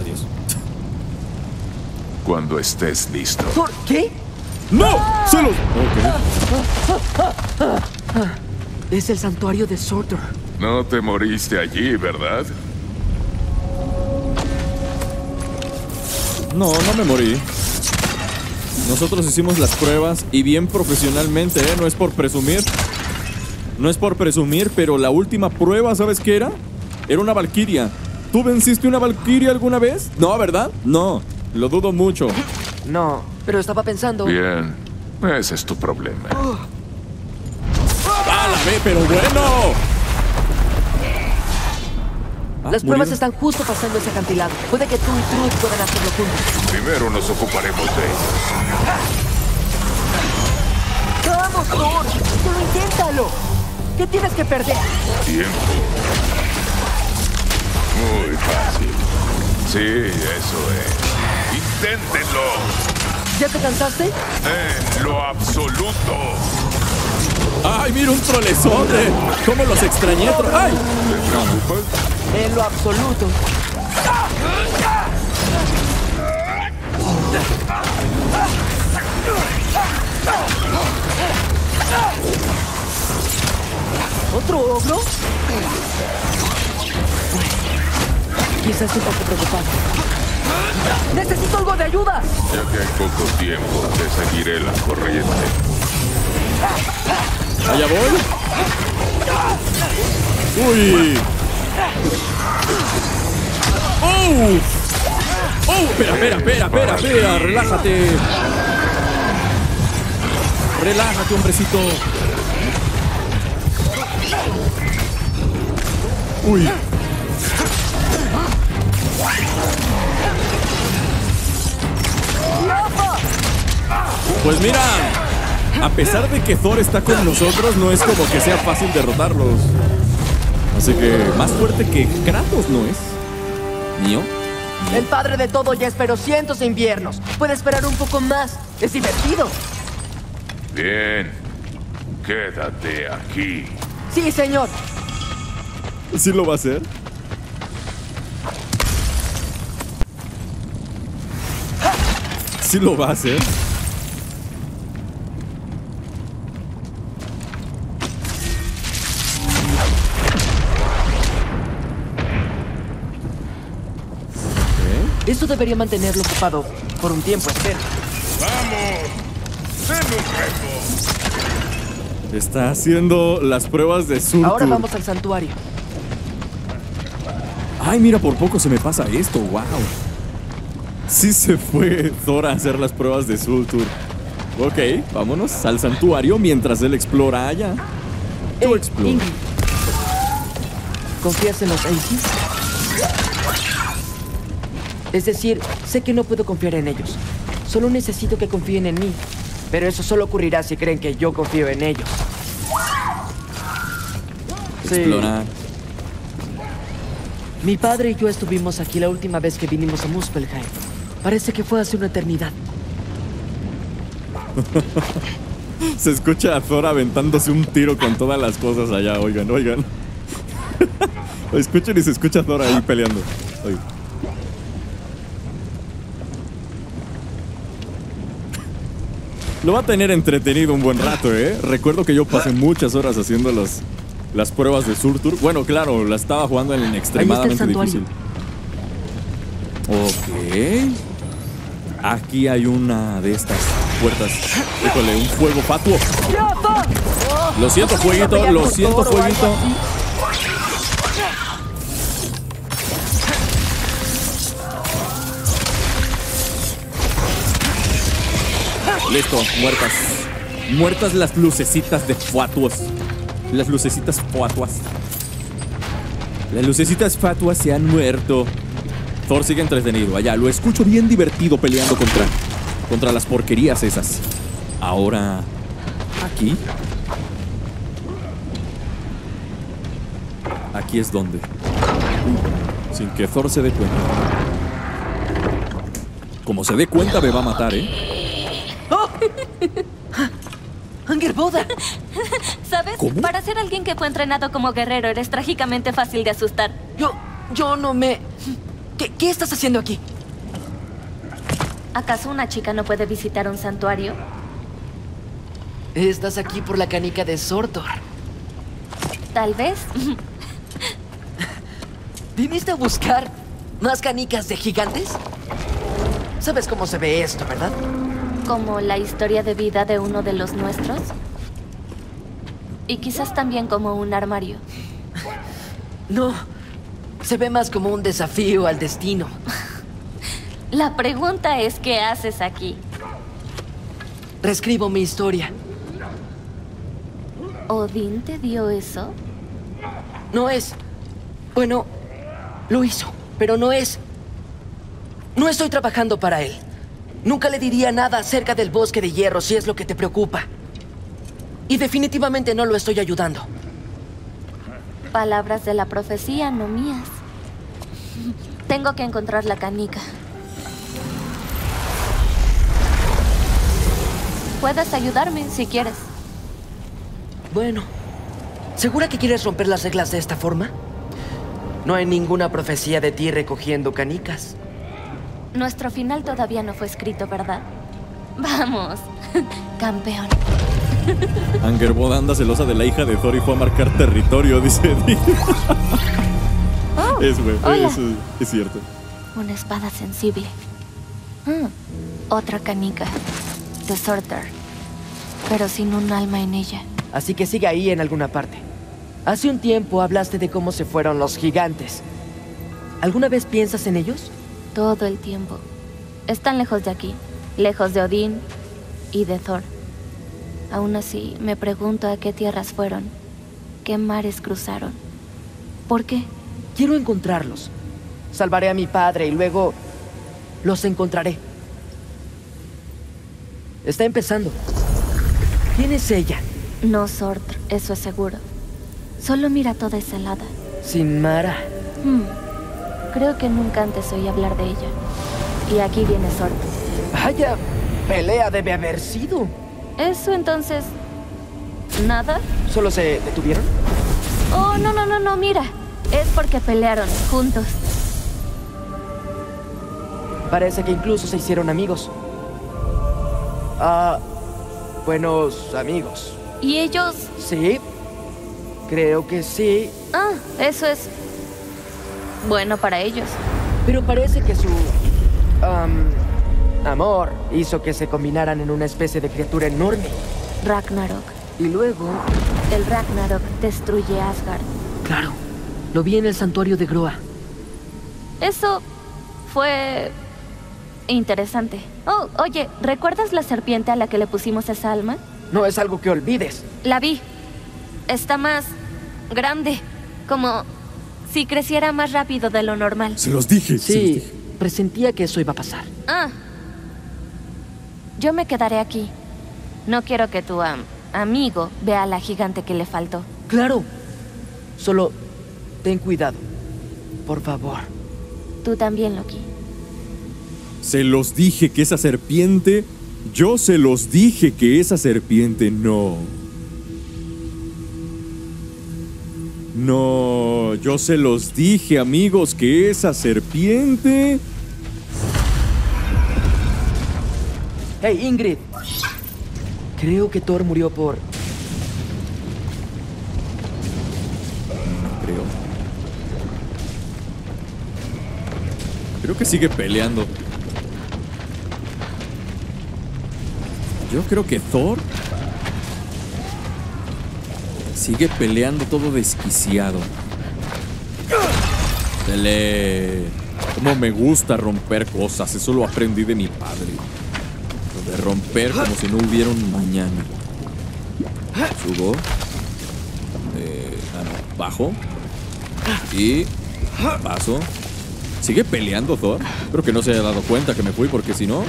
Adiós. Cuando estés listo. ¿Por qué? ¡No! ¡Se los! Es el santuario de Surtur. No te moriste allí, ¿verdad? No, no me morí. Nosotros hicimos las pruebas y bien profesionalmente, ¿eh? No es por presumir. No es por presumir, pero la última prueba, ¿sabes qué era? Era una valquiria. ¿Tú venciste una valquiria alguna vez? No, ¿verdad? No, lo dudo mucho. No, pero estaba pensando... Bien, ese es tu problema. ¡Ah, la ve, pero bueno! Ah, Las pruebas murieron. están justo pasando ese acantilado. Puede que tú y Truth puedan hacerlo juntos. Primero nos ocuparemos de ellos. ¡Vamos, Thor! ¡Solo inténtalo! ¿Qué tienes que perder? Tiempo. Muy fácil. Sí, eso es. Inténtenlo. ¿Ya te cansaste? En lo absoluto. ¡Ay, mira un trolezote! ¿Cómo los extrañé? ¡Ay! ¿Te preocupas? En lo absoluto. ¿Otro ogro? Quizás un poco preocupado. ¡Necesito algo de ayuda! Ya que hay poco tiempo, te seguiré la corriente. ¡Allá voy! ¡Uy! ¡Oh! ¡Oh! Espera, espera, espera, espera, espera, relájate. Relájate, hombrecito. Uy. Pues mira, a pesar de que Thor está con nosotros, no es como que sea fácil derrotarlos. Así que más fuerte que Kratos no es. ¿Mío? El padre de todo ya esperó cientos de inviernos. Puede esperar un poco más. Es divertido. Bien. Quédate aquí. Sí, señor. ¿Sí lo va a hacer? ¿Sí lo va a hacer? Eso debería mantenerlo ocupado por un tiempo, espero. ¡Vamos! ¡Ven un reto! Está haciendo las pruebas de Surtur. Ahora vamos al santuario. Ay, mira, por poco se me pasa esto, wow. Sí se fue Thor a hacer las pruebas de Surtur. Ok, vámonos al santuario mientras él explora allá. Tú explora. Ingrid. ¿Confías en los Aces? Es decir, sé que no puedo confiar en ellos. Solo necesito que confíen en mí. Pero eso solo ocurrirá si creen que yo confío en ellos. Sí. Explorar. Mi padre y yo estuvimos aquí la última vez que vinimos a Muspelheim. Parece que fue hace una eternidad. Se escucha a Thor aventándose un tiro con todas las cosas allá, oigan, oigan. Escuchen y se escucha a Thor ahí peleando. Oigan. Lo va a tener entretenido un buen rato, ¿eh? Recuerdo que yo pasé muchas horas haciendo las, las pruebas de Surtur. Bueno, claro, la estaba jugando en extremadamente difícil. Ok. Aquí hay una de estas puertas. Híjole, un fuego fatuo. Lo siento, fueguito, lo siento, fueguito. Listo, muertas. Muertas las lucecitas de fatuos. Las lucecitas fatuas. Las lucecitas fatuas se han muerto. Thor sigue entretenido allá. Lo escucho bien divertido peleando contra, contra las porquerías esas. Ahora, aquí. Aquí es donde. Sin que Thor se dé cuenta. Como se dé cuenta, me va a matar, ¿eh? ¡Angerboda! ¿Sabes? ¿Cómo? Para ser alguien que fue entrenado como guerrero, eres trágicamente fácil de asustar. Yo. Yo no me. ¿Qué, qué estás haciendo aquí? ¿Acaso una chica no puede visitar un santuario? Estás aquí por la canica de Sortor. Tal vez. ¿Viniste a buscar más canicas de gigantes? ¿Sabes cómo se ve esto, verdad? Como la historia de vida de uno de los nuestros. Y quizás también como un armario. No. Se ve más como un desafío al destino. La pregunta es, ¿qué haces aquí? Reescribo mi historia. ¿Odín te dio eso? No es. Bueno, lo hizo, pero no es. No estoy trabajando para él. Nunca le diría nada acerca del bosque de hierro si es lo que te preocupa. Y definitivamente no lo estoy ayudando. Palabras de la profecía, no mías. Tengo que encontrar la canica. Puedes ayudarme si quieres. Bueno, ¿segura que quieres romper las reglas de esta forma? No hay ninguna profecía de ti recogiendo canicas. Nuestro final todavía no fue escrito, ¿verdad? Vamos, campeón. Angerbod anda celosa de la hija de Thor y fue a marcar territorio, dice Eddie. Oh, es, güey, hola. eso es cierto. Una espada sensible. Mm, Otra canica. De Sorter. Pero sin un alma en ella. Así que sigue ahí en alguna parte. Hace un tiempo hablaste de cómo se fueron los gigantes. ¿Alguna vez piensas en ellos? Todo el tiempo. Están lejos de aquí. Lejos de Odín y de Thor. Aún así, me pregunto a qué tierras fueron, qué mares cruzaron. ¿Por qué? Quiero encontrarlos. Salvaré a mi padre y luego los encontraré. Está empezando. ¿Quién es ella? No Sortr, eso es seguro. Solo mira toda esa helada. Sin Mara. Hmm. Creo que nunca antes oí hablar de ella. Y aquí viene Sortr. Vaya pelea debe haber sido. ¿Eso entonces... nada? ¿Solo se detuvieron? Oh, no, no, no, no, mira. Es porque pelearon juntos. Parece que incluso se hicieron amigos. Ah, buenos amigos. ¿Y ellos? Sí, creo que sí. Ah, eso es bueno para ellos. Pero parece que su am, amor hizo que se combinaran en una especie de criatura enorme. Ragnarok. Y luego, El Ragnarok destruye Asgard. claro, lo vi en el santuario de Groa. Eso fue interesante. Oh, oye, ¿recuerdas la serpiente a la que le pusimos esa alma? No es algo que olvides. La vi. Está más grande, como si creciera más rápido de lo normal. Se los dije. Sí, presentía que eso iba a pasar. Ah. Yo me quedaré aquí. No quiero que tu am, amigo vea a la gigante que le faltó. Claro. Solo ten cuidado. Por favor. Tú también, Loki. Se los dije que esa serpiente. Yo se los dije que esa serpiente no. No, yo se los dije, amigos, que esa serpiente. Hey, Ingrid. Creo que Thor murió por... Creo. Creo que sigue peleando. Yo creo que Thor sigue peleando todo desquiciado. Dele. Como me gusta romper cosas. Eso lo aprendí de mi padre. Lo de romper como si no hubiera un mañana. Subo. Eh, ah, no, bajo. Y paso. ¿Sigue peleando Thor? Espero que no se haya dado cuenta que me fui porque si no...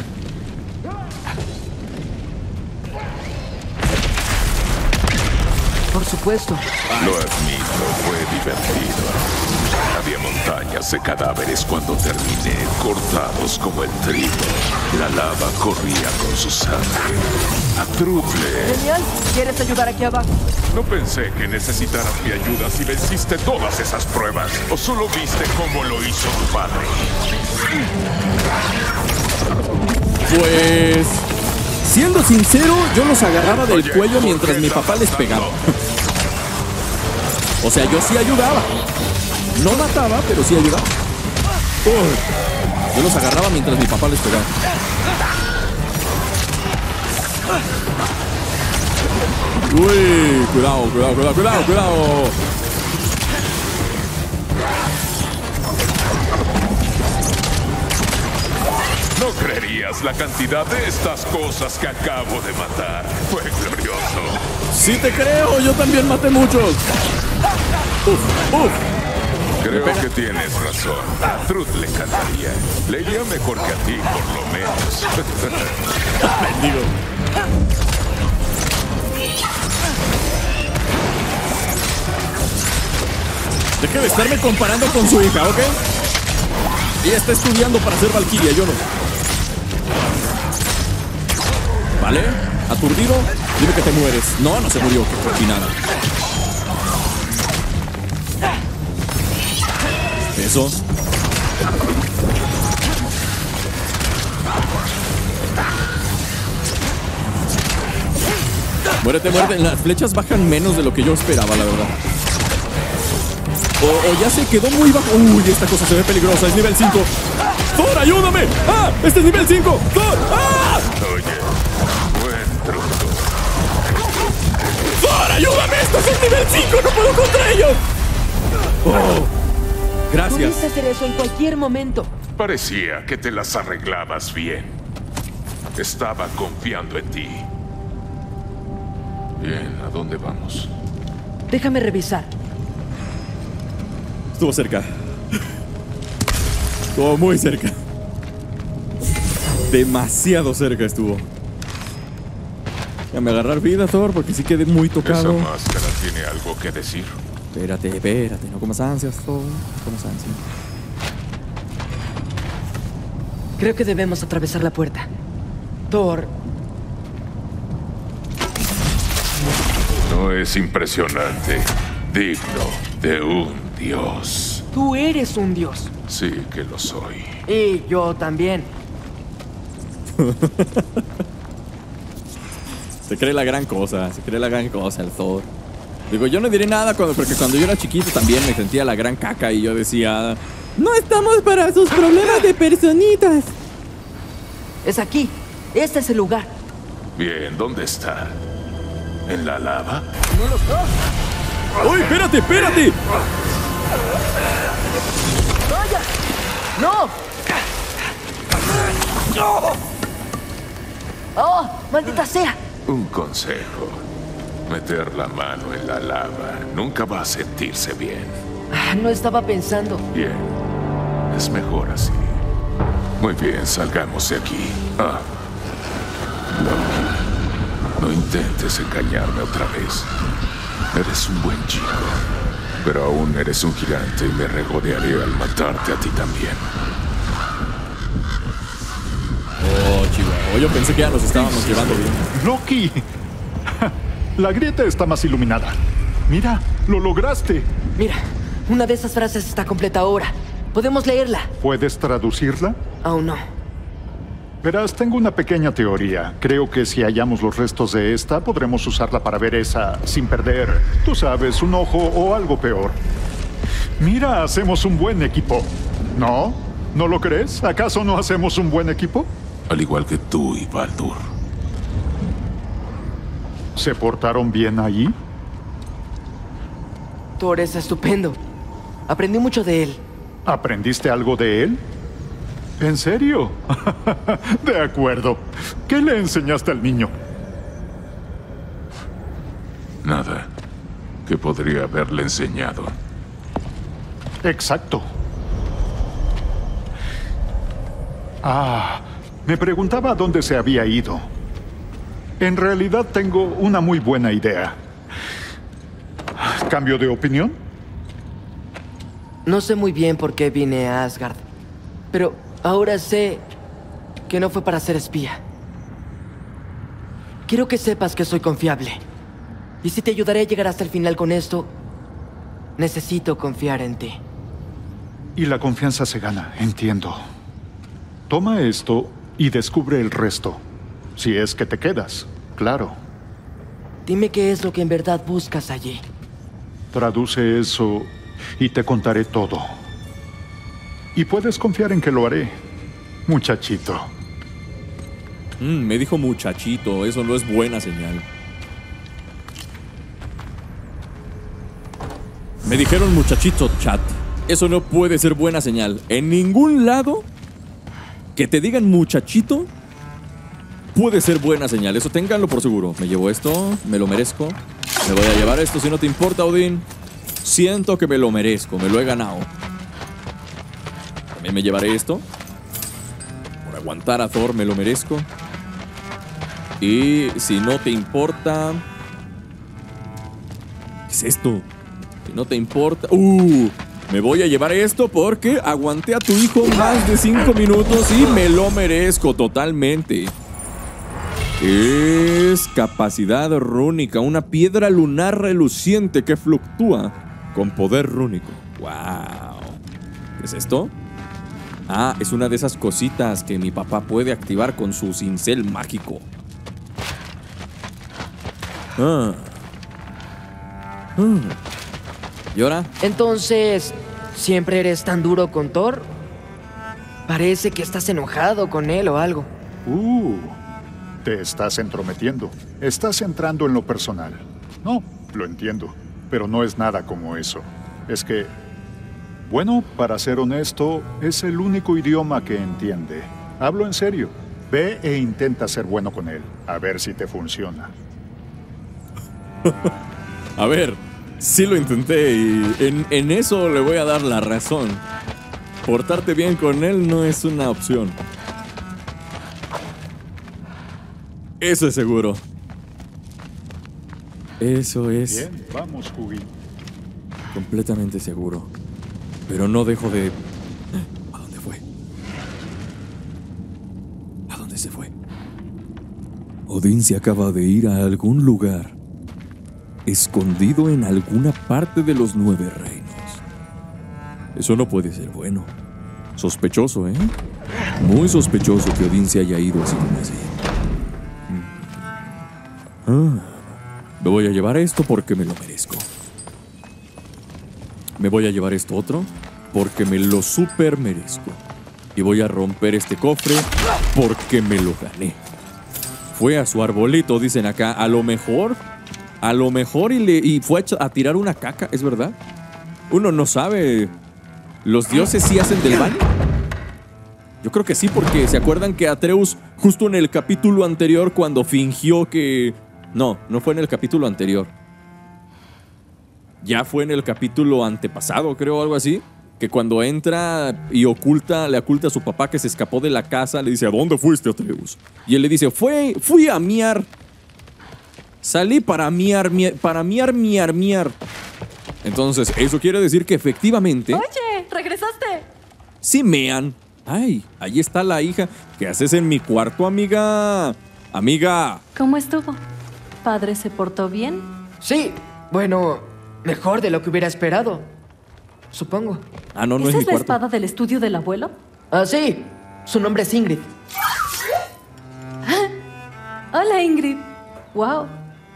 supuesto. Lo admito, fue divertido. Había montañas de cadáveres cuando terminé, cortados como el trigo. La lava corría con su sangre. A Trutle. Genial. ¿Quieres ayudar aquí abajo? No pensé que necesitaras mi ayuda si venciste todas esas pruebas. ¿O solo viste cómo lo hizo tu padre? Pues... Siendo sincero, yo los agarraba del cuello mientras mi papá les pegaba. O sea, yo sí ayudaba. No mataba, pero sí ayudaba. Uy. Yo los agarraba mientras mi papá les pegaba. Uy, cuidado, cuidado, cuidado, cuidado, cuidado. No creerías la cantidad de estas cosas que acabo de matar. Fue glorioso. Sí te creo, yo también maté muchos. Uf, uf. Creo que tienes razón. A Truth le encantaría. Le iría mejor que a ti, por lo menos. Bendigo. Deje de estarme comparando con su hija, ¿ok? Ella está estudiando para ser Valkyria, yo no. ¿Vale? ¿Aturdido? Dime que te mueres. No, no se murió, que coordinada. Eso. Muérete, muérete. Las flechas bajan menos de lo que yo esperaba, la verdad. O, ya se quedó muy bajo. Uy, esta cosa se ve peligrosa. Es nivel 5. ¡Thor, ayúdame! ¡Ah! ¡Este es nivel 5! ¡Thor! ¡Ah! Oye. ¡Thor, ayúdame! ¡Esto es nivel 5! ¡No puedo contra ellos! Oh, gracias. Pudiste hacer eso en cualquier momento. Parecía que te las arreglabas bien. Estaba confiando en ti. Bien, ¿a dónde vamos? Déjame revisar. Estuvo cerca. Estuvo muy cerca. Demasiado cerca estuvo. Déjame agarrar vida, Thor, porque sí quedé muy ¿Esa tocado. máscara tiene algo que decir? Espérate, espérate, no comas ansias, Thor. No comas ansias. Creo que debemos atravesar la puerta. Thor, No es impresionante, digno de un dios. tú eres un dios. Sí que lo soy. Y yo también. Se cree la gran cosa, se cree la gran cosa el Thor. Digo, yo no diré nada cuando, porque cuando yo era chiquito también me sentía la gran caca y yo decía, no estamos para sus problemas de personitas. Es aquí. Este es el lugar. Bien, ¿dónde está? ¿En la lava? ¡Uy, espérate, espérate! ¡Vaya! ¡No! ¡Oh! ¡Maldita sea! Un consejo. Meter la mano en la lava nunca va a sentirse bien. Ah, No estaba pensando. Bien. Es mejor así. Muy bien, salgamos de aquí. Ah. No. No intentes engañarme otra vez. Eres un buen chico. Pero aún eres un gigante y me regodearé al matarte a ti también. Oh, chihuahua, yo pensé que ya nos estábamos llevando bien. Loki. La grieta está más iluminada. Mira, lo lograste. Mira, una de esas frases está completa ahora. Podemos leerla. ¿Puedes traducirla? Aún no. Verás, tengo una pequeña teoría. Creo que si hallamos los restos de esta, podremos usarla para ver esa sin perder, tú sabes, un ojo o algo peor. Mira, hacemos un buen equipo. ¿No? ¿No lo crees? ¿Acaso no hacemos un buen equipo? Al igual que tú y Baldur. ¿Se portaron bien allí? Thor es estupendo. Aprendí mucho de él. ¿Aprendiste algo de él? ¿En serio? de acuerdo. ¿Qué le enseñaste al niño? Nada que podría haberle enseñado. Exacto. Ah, me preguntaba a dónde se había ido. En realidad tengo una muy buena idea. ¿Cambio de opinión? No sé muy bien por qué vine a Asgard. Pero ahora sé que no fue para ser espía. Quiero que sepas que soy confiable. Y si te ayudaré a llegar hasta el final con esto, necesito confiar en ti. Y la confianza se gana, entiendo. Toma esto y descubre el resto. Si es que te quedas, claro. Dime qué es lo que en verdad buscas allí. Traduce eso y te contaré todo. Y puedes confiar en que lo haré, muchachito. Mm, me dijo muchachito, eso no es buena señal. Me dijeron muchachito, chat. Eso no puede ser buena señal. En ningún lado que te digan muchachito puede ser buena señal. Eso ténganlo por seguro. Me llevo esto, me lo merezco. Me voy a llevar esto si no te importa, Odín. Siento que me lo merezco, me lo he ganado. También me llevaré esto. Por aguantar a Thor me lo merezco. Y si no te importa... ¿Qué es esto? Si no te importa... ¡Uh! Me voy a llevar esto porque aguanté a tu hijo más de 5 minutos y me lo merezco totalmente. Es capacidad rúnica, una piedra lunar reluciente que fluctúa con poder rúnico. ¡Wow! ¿Qué es esto? Ah, es una de esas cositas que mi papá puede activar con su cincel mágico. Ah. Ah. ¿Y ahora? Entonces, ¿siempre eres tan duro con Thor? Parece que estás enojado con él o algo. Uh, te estás entrometiendo. Estás entrando en lo personal. No, lo entiendo. Pero no es nada como eso. Es que, bueno, para ser honesto, es el único idioma que entiende. Hablo en serio. Ve e intenta ser bueno con él. A ver si te funciona. A ver, sí lo intenté y en, en eso le voy a dar la razón. Portarte bien con él no es una opción. Eso es seguro. Eso es Bien, vamos, Hugi. completamente seguro. Pero no dejo de... ¿A dónde fue? ¿A dónde se fue? Odín se acaba de ir a algún lugar. Escondido en alguna parte de los nueve reinos. Eso no puede ser bueno. Sospechoso, ¿eh? Muy sospechoso que Odín se haya ido así como así. Ah, me voy a llevar esto porque me lo merezco. Me voy a llevar esto otro porque me lo super merezco. Y voy a romper este cofre porque me lo gané. Fue a su arbolito, dicen acá. A lo mejor, a lo mejor y, le, y fue a, a tirar una caca, ¿es verdad? Uno no sabe. ¿Los dioses sí hacen del baño? Yo creo que sí, porque se acuerdan que Atreus, justo en el capítulo anterior, cuando fingió que. No, no fue en el capítulo anterior. Ya fue en el capítulo antepasado, creo, algo así. Que cuando entra y oculta, le oculta a su papá que se escapó de la casa, le dice: ¿A dónde fuiste, Atreus? Y él le dice: Fue, fui a miar. Salí para miar, miar para miar, miar, miar. Entonces, eso quiere decir que efectivamente Oye, ¿regresaste? sí mean. Ay, ahí está la hija. ¿Qué haces en mi cuarto, amiga? Amiga. ¿Cómo estuvo? ¿Padre se portó bien? Sí, bueno, mejor de lo que hubiera esperado. Supongo. Ah, no, no ¿Esa es es, mi la cuarto. espada del estudio del abuelo? Ah, sí. Su nombre es Ingrid. Hola, Ingrid. Wow.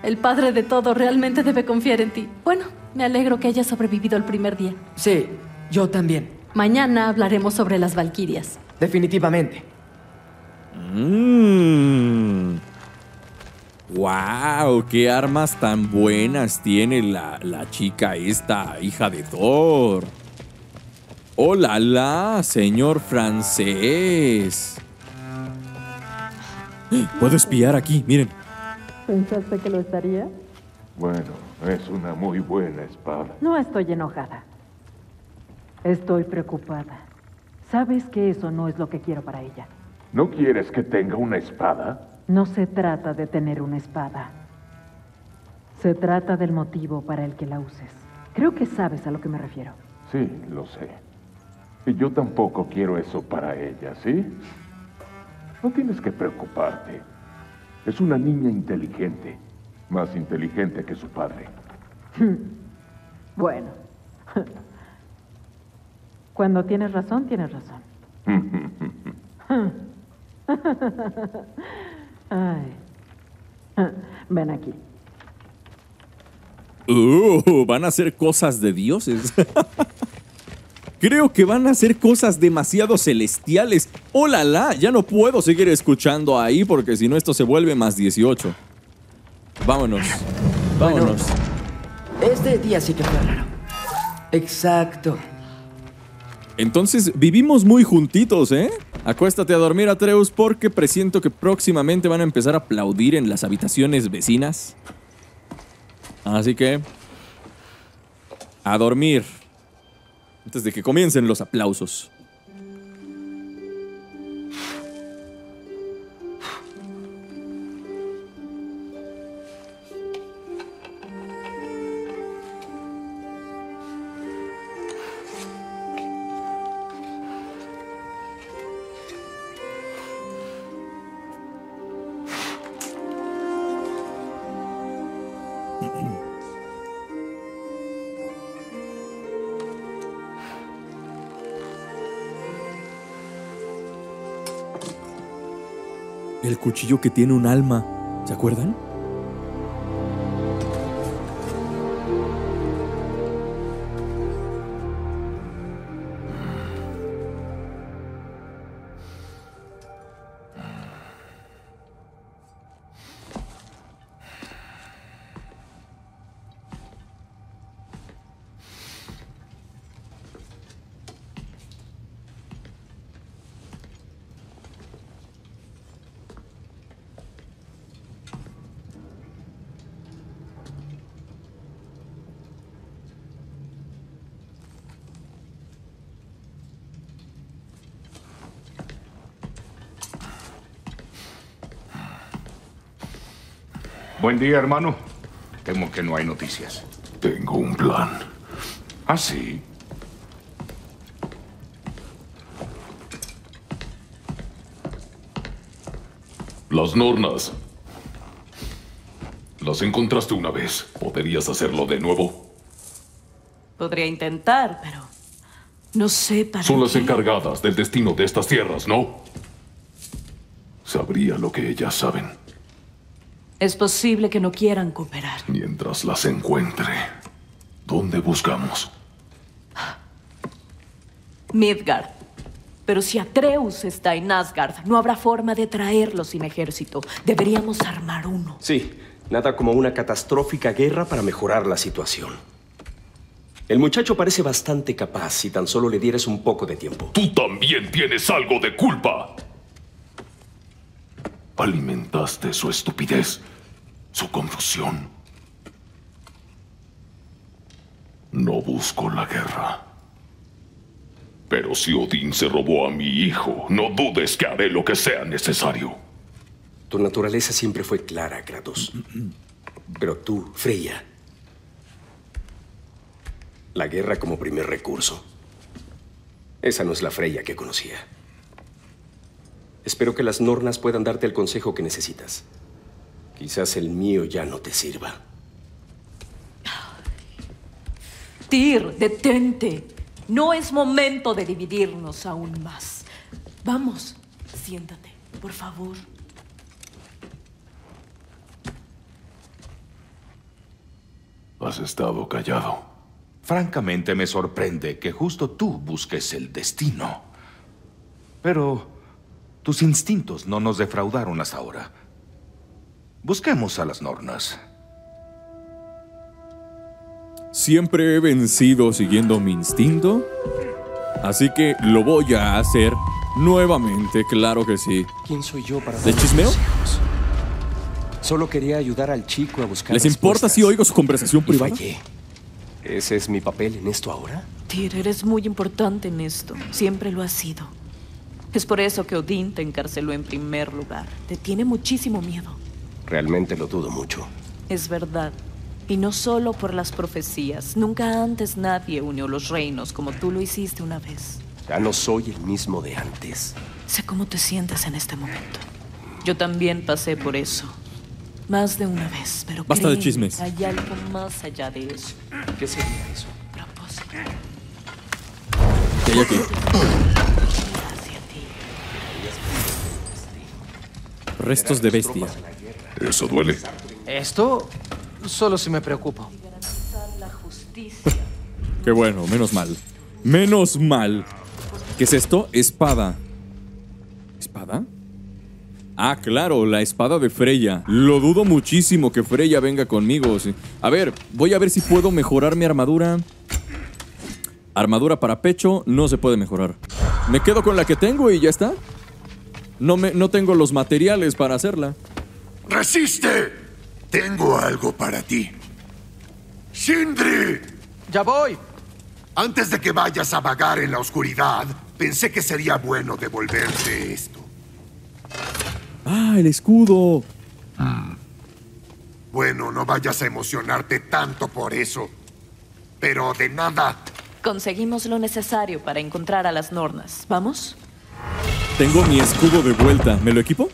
El padre de todo realmente debe confiar en ti. Bueno, me alegro que hayas sobrevivido el primer día. Sí, yo también. Mañana hablaremos sobre las valquirias. Definitivamente. Mmm. Wow, qué armas tan buenas tiene la, la chica esta, hija de Thor. Hola, la, señor francés. Puedo espiar aquí, miren. ¿Pensaste que lo estaría? Bueno, es una muy buena espada. No estoy enojada. Estoy preocupada. Sabes que eso no es lo que quiero para ella. ¿No quieres que tenga una espada? No se trata de tener una espada. Se trata del motivo para el que la uses. Creo que sabes a lo que me refiero. Sí, lo sé. Y yo tampoco quiero eso para ella, ¿sí? No tienes que preocuparte. Es una niña inteligente. Más inteligente que su padre. Bueno. Cuando tienes razón, tienes razón. Ay. Ven aquí. Uh, van a hacer cosas de dioses. Creo que van a hacer cosas demasiado celestiales. ¡Hola, la! Ya no puedo seguir escuchando ahí porque si no esto se vuelve más 18. Vámonos. Vámonos. Este día sí que fue raro. Exacto. Entonces vivimos muy juntitos, ¿eh? Acuéstate a dormir, Atreus, porque presiento que próximamente van a empezar a aplaudir en las habitaciones vecinas. Así que... A dormir. Antes de que comiencen los aplausos. Cuchillo que tiene un alma. ¿Se acuerdan? Buen día, hermano. Temo que no hay noticias. Tengo un plan. ¿Ah, sí? Las Nornas. Las encontraste una vez. ¿Podrías hacerlo de nuevo? Podría intentar, pero no sé para Son las qué. encargadas del destino de estas tierras, ¿no? Sabría lo que ellas saben Es posible que no quieran cooperar. mientras las encuentre. ¿Dónde buscamos? Midgard. Pero si Atreus está en Asgard, no habrá forma de traerlo sin ejército. Deberíamos armar uno. Sí, nada como una catastrófica guerra para mejorar la situación. El muchacho parece bastante capaz si tan solo le dieras un poco de tiempo. Tú también tienes algo de culpa. Alimentaste su estupidez, su confusión. No busco la guerra. Pero si Odín se robó a mi hijo, no dudes que haré lo que sea necesario. Tu naturaleza siempre fue clara, Kratos. Pero tú, Freya. La guerra como primer recurso. Esa no es la Freya que conocía. Espero que las Nornas puedan darte el consejo que necesitas. Quizás el mío ya no te sirva. Tyr, detente. No es momento de dividirnos aún más. Vamos, siéntate, por favor. Has estado callado. Francamente me sorprende que justo tú busques el destino. Pero tus instintos no nos defraudaron hasta ahora. Busquemos a las Nornas. Siempre he vencido siguiendo mi instinto. Así que lo voy a hacer nuevamente, claro que sí. ¿Quién soy yo para ¿De chismeo? Solo quería ayudar al chico a buscar ¿Les importa si oigo su conversación privada? fallé. ¿Ese es mi papel en esto ahora? Tyr, eres muy importante en esto. Siempre lo has sido. Es por eso que Odín te encarceló en primer lugar. Te tiene muchísimo miedo. Realmente lo dudo mucho. Es verdad. Y no solo por las profecías. Nunca antes nadie unió los reinos como tú lo hiciste una vez. Ya no soy el mismo de antes. Sé cómo te sientes en este momento. Yo también pasé por eso. Más de una vez, pero Basta de créeme, chismes. Hay algo más allá de eso. ¿Qué sería eso? Propósito. ¿Qué Restos de bestia. Eso duele. Esto solo si me preocupo. La justicia. Qué bueno, menos mal. Menos mal. ¿Qué es esto? Espada. ¿Espada? Ah, claro, la espada de Freya. Lo dudo muchísimo que Freya venga conmigo. sí. A ver, voy a ver si puedo mejorar mi armadura. Armadura para pecho no se puede mejorar. Me quedo con la que tengo y ya está. No, me, no tengo los materiales para hacerla. ¡Resiste! Tengo algo para ti. ¡Sindri! ¡Ya voy! Antes de que vayas a vagar en la oscuridad, pensé que sería bueno devolverte esto. Ah, el escudo. Bueno, no vayas a emocionarte tanto por eso. Pero de nada. Conseguimos lo necesario para encontrar a las Nornas. ¿Vamos? Tengo mi escudo de vuelta. ¿Me lo equipo?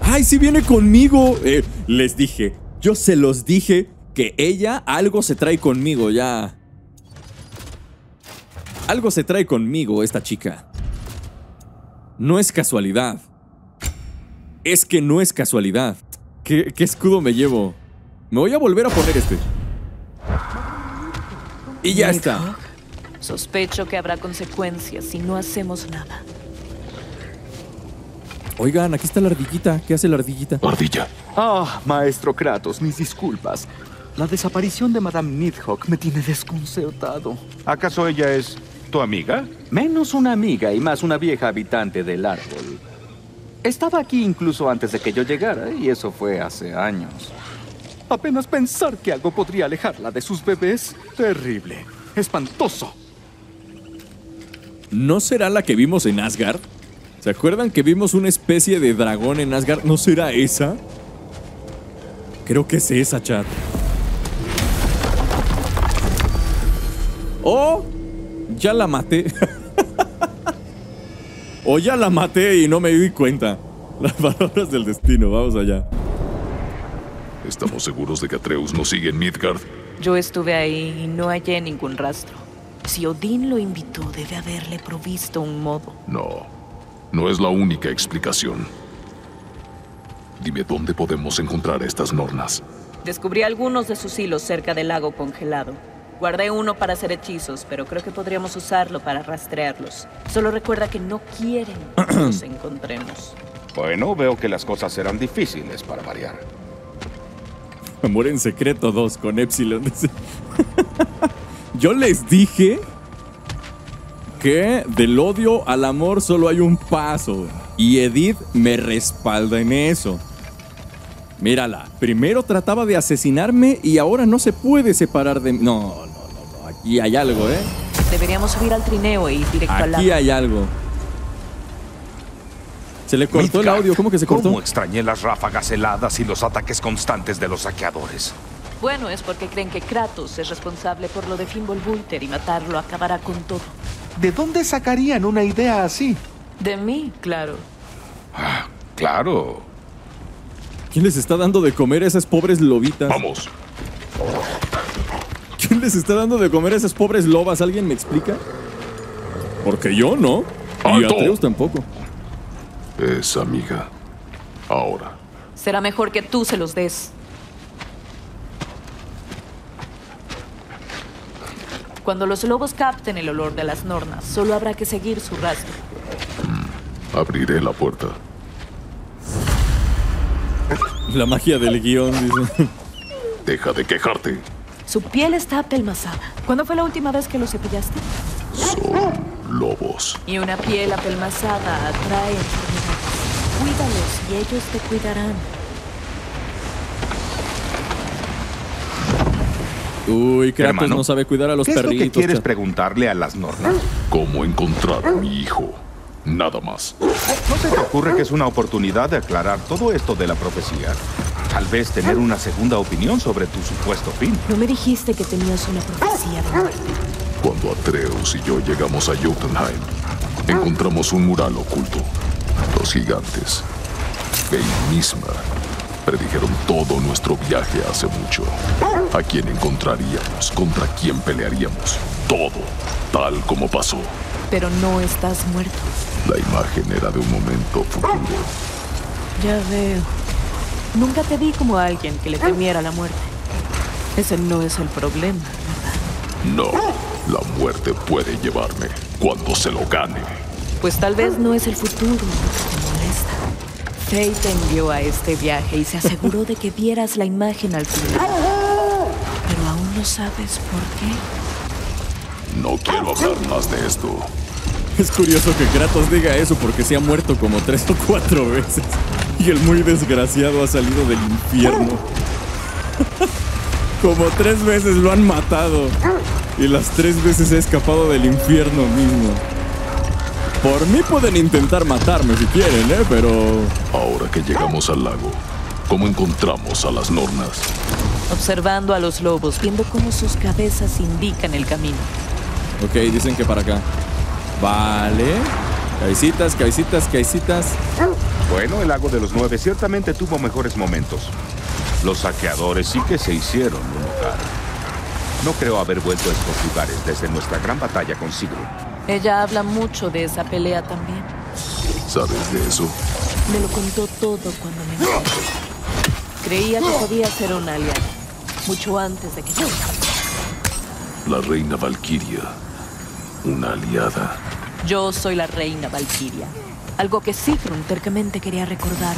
¡Ay, sí viene conmigo! Eh, les dije, yo se los dije que ella algo se trae conmigo ya. Algo se trae conmigo esta chica. No es casualidad. Es que no es casualidad. ¿Qué, qué escudo me llevo? Me voy a volver a poner este. Y ya está. Sospecho que habrá consecuencias si no hacemos nada. Oigan, aquí está la ardillita. ¿Qué hace la ardillita? Ardilla. Ah, maestro Kratos, mis disculpas. La desaparición de Madame Nidhogg me tiene desconcertado. ¿Acaso ella es tu amiga? Menos una amiga y más una vieja habitante del árbol. Estaba aquí incluso antes de que yo llegara y eso fue hace años. Apenas pensar que algo podría alejarla de sus bebés. Terrible. Espantoso. ¿No será la que vimos en Asgard? ¿Se acuerdan que vimos una especie de dragón en Asgard? ¿No será esa? Creo que es esa, chat. O ya la maté. o ya la maté y no me di cuenta. Las palabras del destino, vamos allá. ¿Estamos seguros de que Atreus no sigue en Midgard? Yo estuve ahí y no hallé ningún rastro. Si Odín lo invitó, debe haberle provisto un modo. No, no es la única explicación. Dime dónde podemos encontrar estas nornas. Descubrí algunos de sus hilos cerca del lago congelado. Guardé uno para hacer hechizos, pero creo que podríamos usarlo para rastrearlos. Solo recuerda que no quieren que los encontremos. Bueno, veo que las cosas serán difíciles para variar. Amor en secreto 2 con Epsilon. Yo les dije que del odio al amor solo hay un paso. Y Edith me respalda en eso. Mírala, primero trataba de asesinarme y ahora no se puede separar de mí. No, no, no, no. Aquí hay algo, ¿eh? Deberíamos subir al trineo e ir directo al Aquí hay algo. Se le cortó el Midgard, audio. ¿Cómo que se cortó? ¿Cómo extrañé las ráfagas heladas y los ataques constantes de los saqueadores? Bueno, es porque creen que Kratos es responsable por lo de Fimbulvulter y matarlo acabará con todo. ¿De dónde sacarían una idea así? De mí, claro. Claro. ¿Quién les está dando de comer a esas pobres lobitas? Vamos. ¿Quién les está dando de comer a esas pobres lobas? ¿Alguien me explica? Porque yo no. Y ¡Alto! Atreus tampoco. Es amiga. Ahora. Será mejor que tú se los des. Cuando los lobos capten el olor de las nornas, solo habrá que seguir su rastro. Abriré la puerta. La magia del guion, dice. Deja de quejarte. Su piel está apelmazada. ¿Cuándo fue la última vez que lo cepillaste? Son lobos. Y una piel apelmazada atrae enfermedades. Cuídalos y ellos te cuidarán. Uy, Kratos Hermano, no sabe cuidar a los ¿Qué es lo que perritos. quieres chat. preguntarle a las nornas? ¿Cómo encontrar a mi hijo? Nada más. ¿No se te ocurre que es una oportunidad de aclarar todo esto de la profecía? Tal vez tener una segunda opinión sobre tu supuesto fin. No me dijiste que tenías una profecía de muerte. Cuando Atreus y yo llegamos a Jotunheim, encontramos un mural oculto. Los gigantes, Bane misma, predijeron todo nuestro viaje hace mucho. A quién encontraríamos, contra quién pelearíamos. Todo, tal como pasó. Pero no estás muerto. La imagen era de un momento futuro. Ya veo. Nunca te vi como alguien que le temiera la muerte. Ese no es el problema. No, la muerte puede llevarme cuando se lo gane. Pues tal vez no es el futuro lo que te molesta. Fate te envió a este viaje y se aseguró de que vieras la imagen al final. Pero aún no sabes por qué. No quiero hablar más de esto. Es curioso que Kratos diga eso porque se ha muerto como tres o cuatro veces. Y el muy desgraciado ha salido del infierno. como tres veces lo han matado. Y las tres veces ha escapado del infierno mismo. Por mí pueden intentar matarme si quieren, ¿eh? Pero... Ahora que llegamos al lago, ¿cómo encontramos a las nornas? Observando a los lobos, viendo cómo sus cabezas indican el camino. Ok, dicen que para acá. Vale. Cabecitas, cabecitas, cabecitas. Bueno, el lago de los nueve ciertamente tuvo mejores momentos. Los saqueadores sí que se hicieron un lugar. No creo haber vuelto a estos lugares desde nuestra gran batalla con Sigrun. Ella habla mucho de esa pelea también. ¿Sabes de eso? Me lo contó todo cuando me encontró. Creía que podía ser una aliada. Mucho antes de que yo. La reina Valquiria. Una aliada. Yo soy la reina Valkyria. Algo que Sigrun tercamente quería recordar.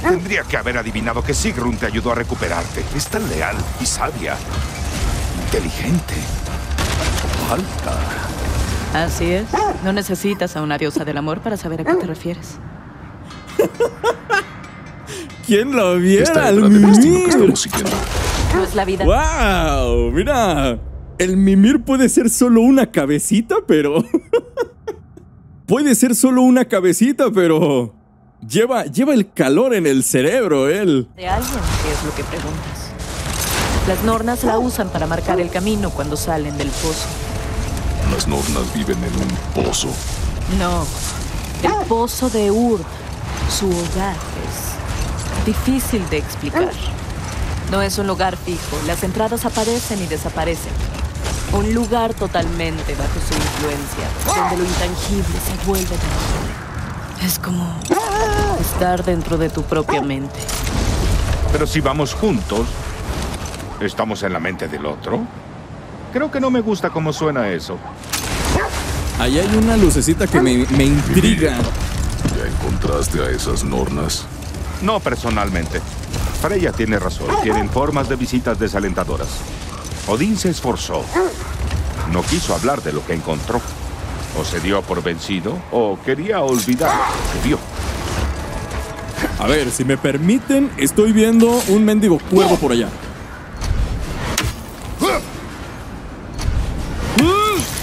Tendría que haber adivinado que Sigrun te ayudó a recuperarte. Es tan leal y sabia. Inteligente. Alta. Así es. No necesitas a una diosa del amor para saber a qué te refieres. ¿Quién lo viera? Está El detrás del destino que mimir. estamos siguiendo. No es la vida. ¡Wow! Mira. El mimir puede ser solo una cabecita, pero... puede ser solo una cabecita, pero... Lleva, lleva el calor en el cerebro, él. De alguien, ¿qué es lo que preguntas? Las nornas la usan para marcar el camino cuando salen del pozo. Las nornas viven en un pozo. No, el pozo de Urd, su hogar, es difícil de explicar. No es un lugar fijo, las entradas aparecen y desaparecen. Un lugar totalmente bajo su influencia, donde lo intangible se vuelve tangible. Es como estar dentro de tu propia mente. Pero si vamos juntos, ¿estamos en la mente del otro? Creo que no me gusta cómo suena eso. Ahí hay una lucecita que me, me intriga. ¿Ya encontraste a esas nornas? No personalmente. Freya tiene razón. Tienen formas de visitas desalentadoras. Odín se esforzó. No quiso hablar de lo que encontró. O se dio por vencido, o quería olvidar lo que vio. A ver, si me permiten, estoy viendo un mendigo cuervo por allá.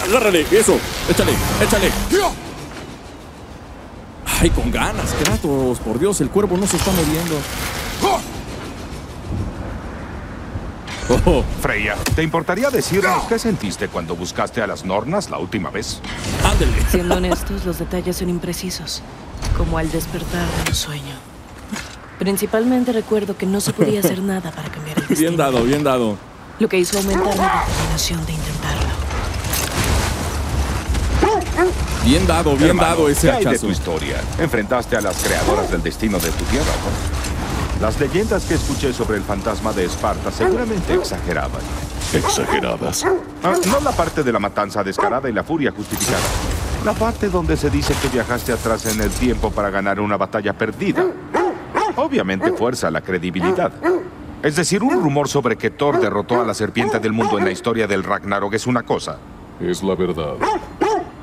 Agárrale, eso. Échale, échale. Ay, con ganas, Kratos. Por Dios, el cuervo no se está moviendo. Oh, Freya, ¿te importaría decirnos qué sentiste cuando buscaste a las Nornas la última vez? Ándale. Siendo honestos, los detalles son imprecisos, como al despertar de un sueño. Principalmente recuerdo que no se podía hacer nada para cambiar el destino, Bien dado, bien dado. lo que hizo aumentar mi determinación de intentarlo. Bien dado, bien Hermano, dado ese ¿qué hay de hachazo. tu historia? Enfrentaste a las creadoras del destino de tu tierra, ¿no? Las leyendas que escuché sobre el fantasma de Esparta seguramente exageraban. Exageradas. Ah, no la parte de la matanza descarada y la furia justificada. La parte donde se dice que viajaste atrás en el tiempo para ganar una batalla perdida. Obviamente fuerza la credibilidad. Es decir, un rumor sobre que Thor derrotó a la serpiente del mundo en la historia del Ragnarok es una cosa. Es la verdad.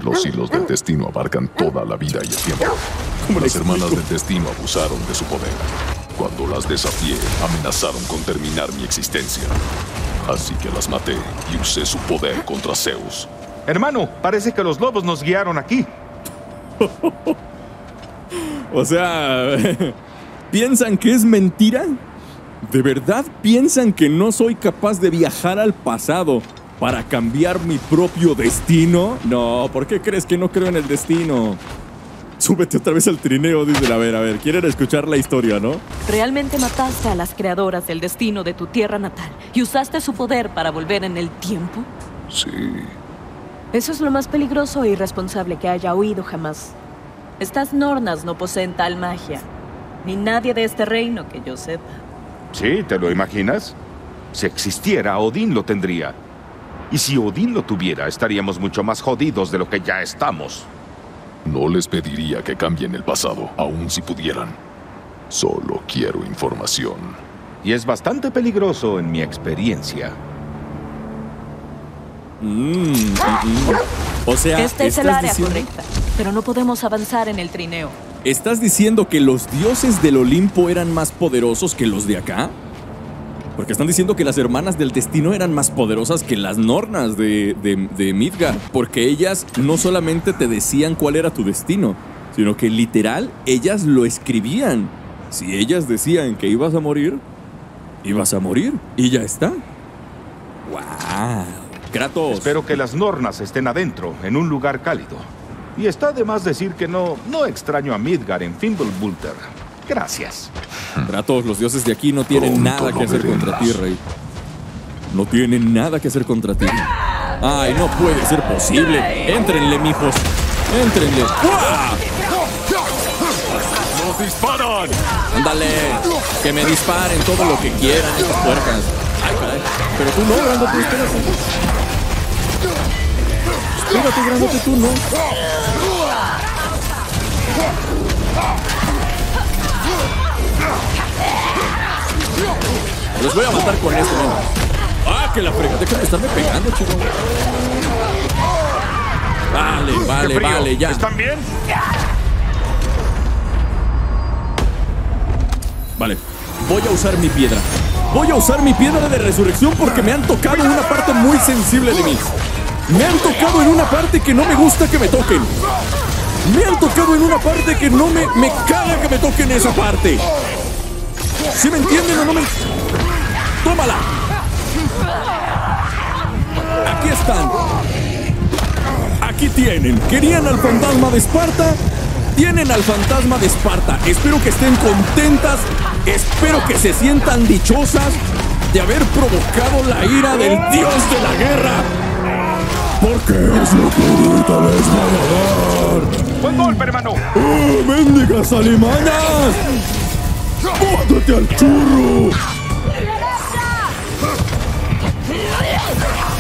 Los hilos del destino abarcan toda la vida y el tiempo. Las hermanas del destino abusaron de su poder. Cuando las desafié, amenazaron con terminar mi existencia. Así que las maté y usé su poder contra Zeus. Hermano, parece que los lobos nos guiaron aquí. O sea, ¿piensan que es mentira? ¿De verdad piensan que no soy capaz de viajar al pasado para cambiar mi propio destino? No, ¿por qué crees que no creo en el destino? Súbete otra vez al trineo, dice. A ver, a ver, quieren escuchar la historia, ¿no? Realmente mataste a las creadoras del destino de tu tierra natal y usaste su poder para volver en el tiempo. Sí. Eso es lo más peligroso e irresponsable que haya oído jamás. Estas nornas no poseen tal magia, ni nadie de este reino que yo sepa. Sí, ¿te lo imaginas? Si existiera, Odín lo tendría. Y si Odín lo tuviera, estaríamos mucho más jodidos de lo que ya estamos. No les pediría que cambien el pasado, aun si pudieran. Solo quiero información. Y es bastante peligroso en mi experiencia. Mm, mm, mm. O sea, Este es el ¿estás área diciendo- correcta, pero no podemos avanzar en el trineo. ¿Estás diciendo que los dioses del Olimpo eran más poderosos que los de acá? Porque están diciendo que las hermanas del destino eran más poderosas que las nornas de, Midgard. Porque ellas no solamente te decían cuál era tu destino, sino que literal ellas lo escribían. Si ellas decían que ibas a morir, ibas a morir. Y ya está. ¡Wow! Kratos. Espero que las nornas estén adentro, en un lugar cálido. Y está de más decir que no, no extraño a Midgar en Fimbulwulter. Gracias. Kratos, los dioses de aquí no tienen Pronto nada que hacer contra ti, rey. No tienen nada que hacer contra ti. Ay, no puede ser posible. Éntrenle, mijos. Éntrenle. ¡Uah! ¡Nos disparan! Ándale. Que me disparen todo lo que quieran estas puercas. Ay, caray. Pero tú no, grandote, espérate. Espérate, grandote, tú no. Los voy a matar con esto. Ah, que la frega. Déjame estarme pegando, chico. Vale, vale, vale, ya. ¿Están bien? Vale. Voy a usar mi piedra. Voy a usar mi piedra de resurrección porque me han tocado en una parte muy sensible de mí. Me han tocado en una parte que no me gusta que me toquen. Me han tocado en una parte que no me, me caga que me toquen esa parte. ¿Sí me entienden o no me...? ¡Tómala! Aquí están. Aquí tienen. ¿Querían al fantasma de Esparta? Tienen al fantasma de Esparta. Espero que estén contentas. Espero que se sientan dichosas de haber provocado la ira del dios de la guerra. Porque es lo que ahorita les va a dar. ¡Buen golpe, hermano! ¡Oh, mendigas alimañas! ¡Bótate al churro!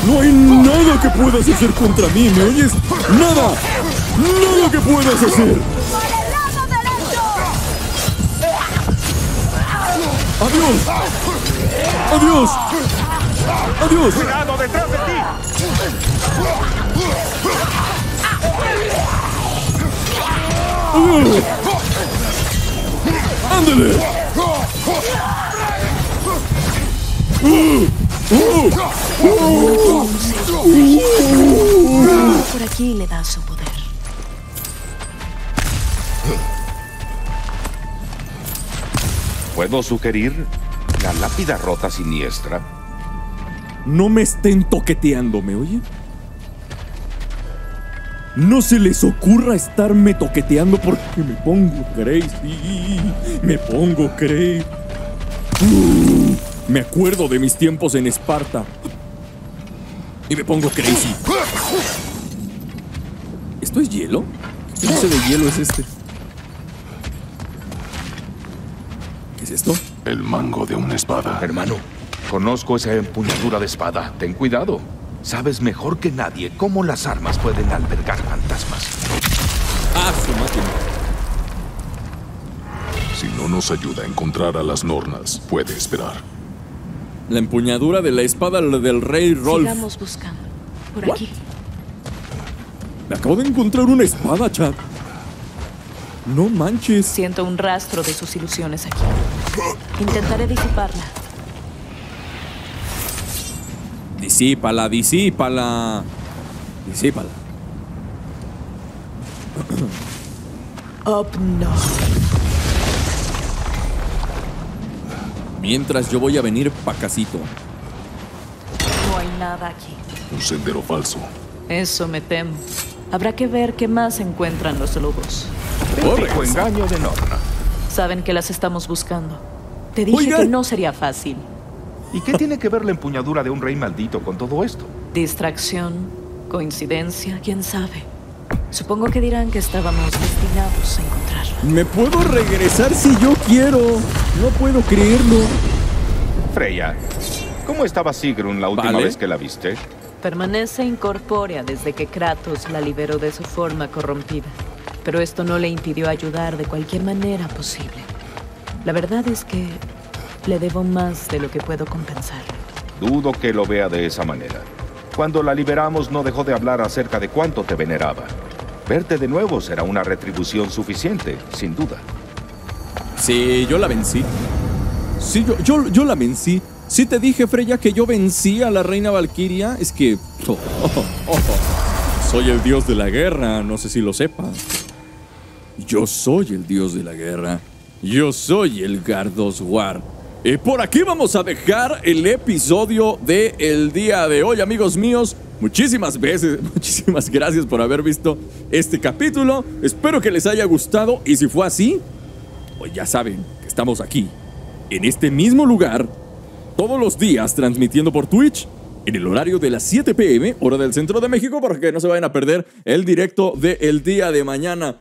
No hay nada que puedas hacer contra mí, ¿me oyes? ¡Nada! ¡Nada que puedas hacer! ¡Adiós! ¡Adiós! ¡Adiós! ¡Cuidado detrás de ti! ¡Adiós! ¡Ándale! Por aquí le da su poder. ¿Puedo sugerir la lápida rota siniestra? No me estén toqueteando, ¿me oye? No se les ocurra estarme toqueteando porque me pongo crazy. Me pongo crazy. Uh, me acuerdo de mis tiempos en Esparta. Y me pongo crazy. ¿Esto es hielo? ¿Qué clase de hielo es este? ¿Qué es esto? El mango de una espada. Hermano, conozco esa empuñadura de espada. Ten cuidado. Sabes mejor que nadie cómo las armas pueden albergar fantasmas. Ah, su máquina. Si no nos ayuda a encontrar a las Nornas, puede esperar. La empuñadura de la espada del rey Rolf. Sigamos buscando. Por What? aquí. Me acabo de encontrar una espada, chat. No manches. Siento un rastro de sus ilusiones aquí. Intentaré disiparla. Disípala, disípala. Disípala. Up no. Mientras yo voy a venir pa' casito. No hay nada aquí. Un sendero falso. Eso me temo. Habrá que ver qué más encuentran los lobos. Típico engaño de Norna. Saben que las estamos buscando. Te dije Oigan. que no sería fácil. ¿Y qué tiene que ver la empuñadura de un rey maldito con todo esto? Distracción, coincidencia, quién sabe. Supongo que dirán que estábamos destinados a encontrarla. Me puedo regresar si yo quiero. No puedo creerlo. Freya, ¿cómo estaba Sigrun la última Vale. vez que la viste? Permanece incorpórea desde que Kratos la liberó de su forma corrompida. Pero esto no le impidió ayudar de cualquier manera posible. La verdad es que le debo más de lo que puedo compensar. Dudo que lo vea de esa manera. Cuando la liberamos no dejó de hablar acerca de cuánto te veneraba. Verte de nuevo será una retribución suficiente, sin duda. Sí, yo la vencí. Sí, yo, yo, yo la vencí. Sí te dije, Freya, que yo vencí a la reina Valkyria. Es que... oh, oh, oh, soy el dios de la guerra, no sé si lo sepas. Yo soy el dios de la guerra. Yo soy el Gardoswar. Y por aquí vamos a dejar el episodio de el día de hoy, amigos míos. Muchísimas veces, muchísimas gracias por haber visto este capítulo. Espero que les haya gustado y si fue así, pues ya saben que estamos aquí, en este mismo lugar, todos los días transmitiendo por Twitch en el horario de las 7 pm, hora del centro de México, para que no se vayan a perder el directo del día de mañana.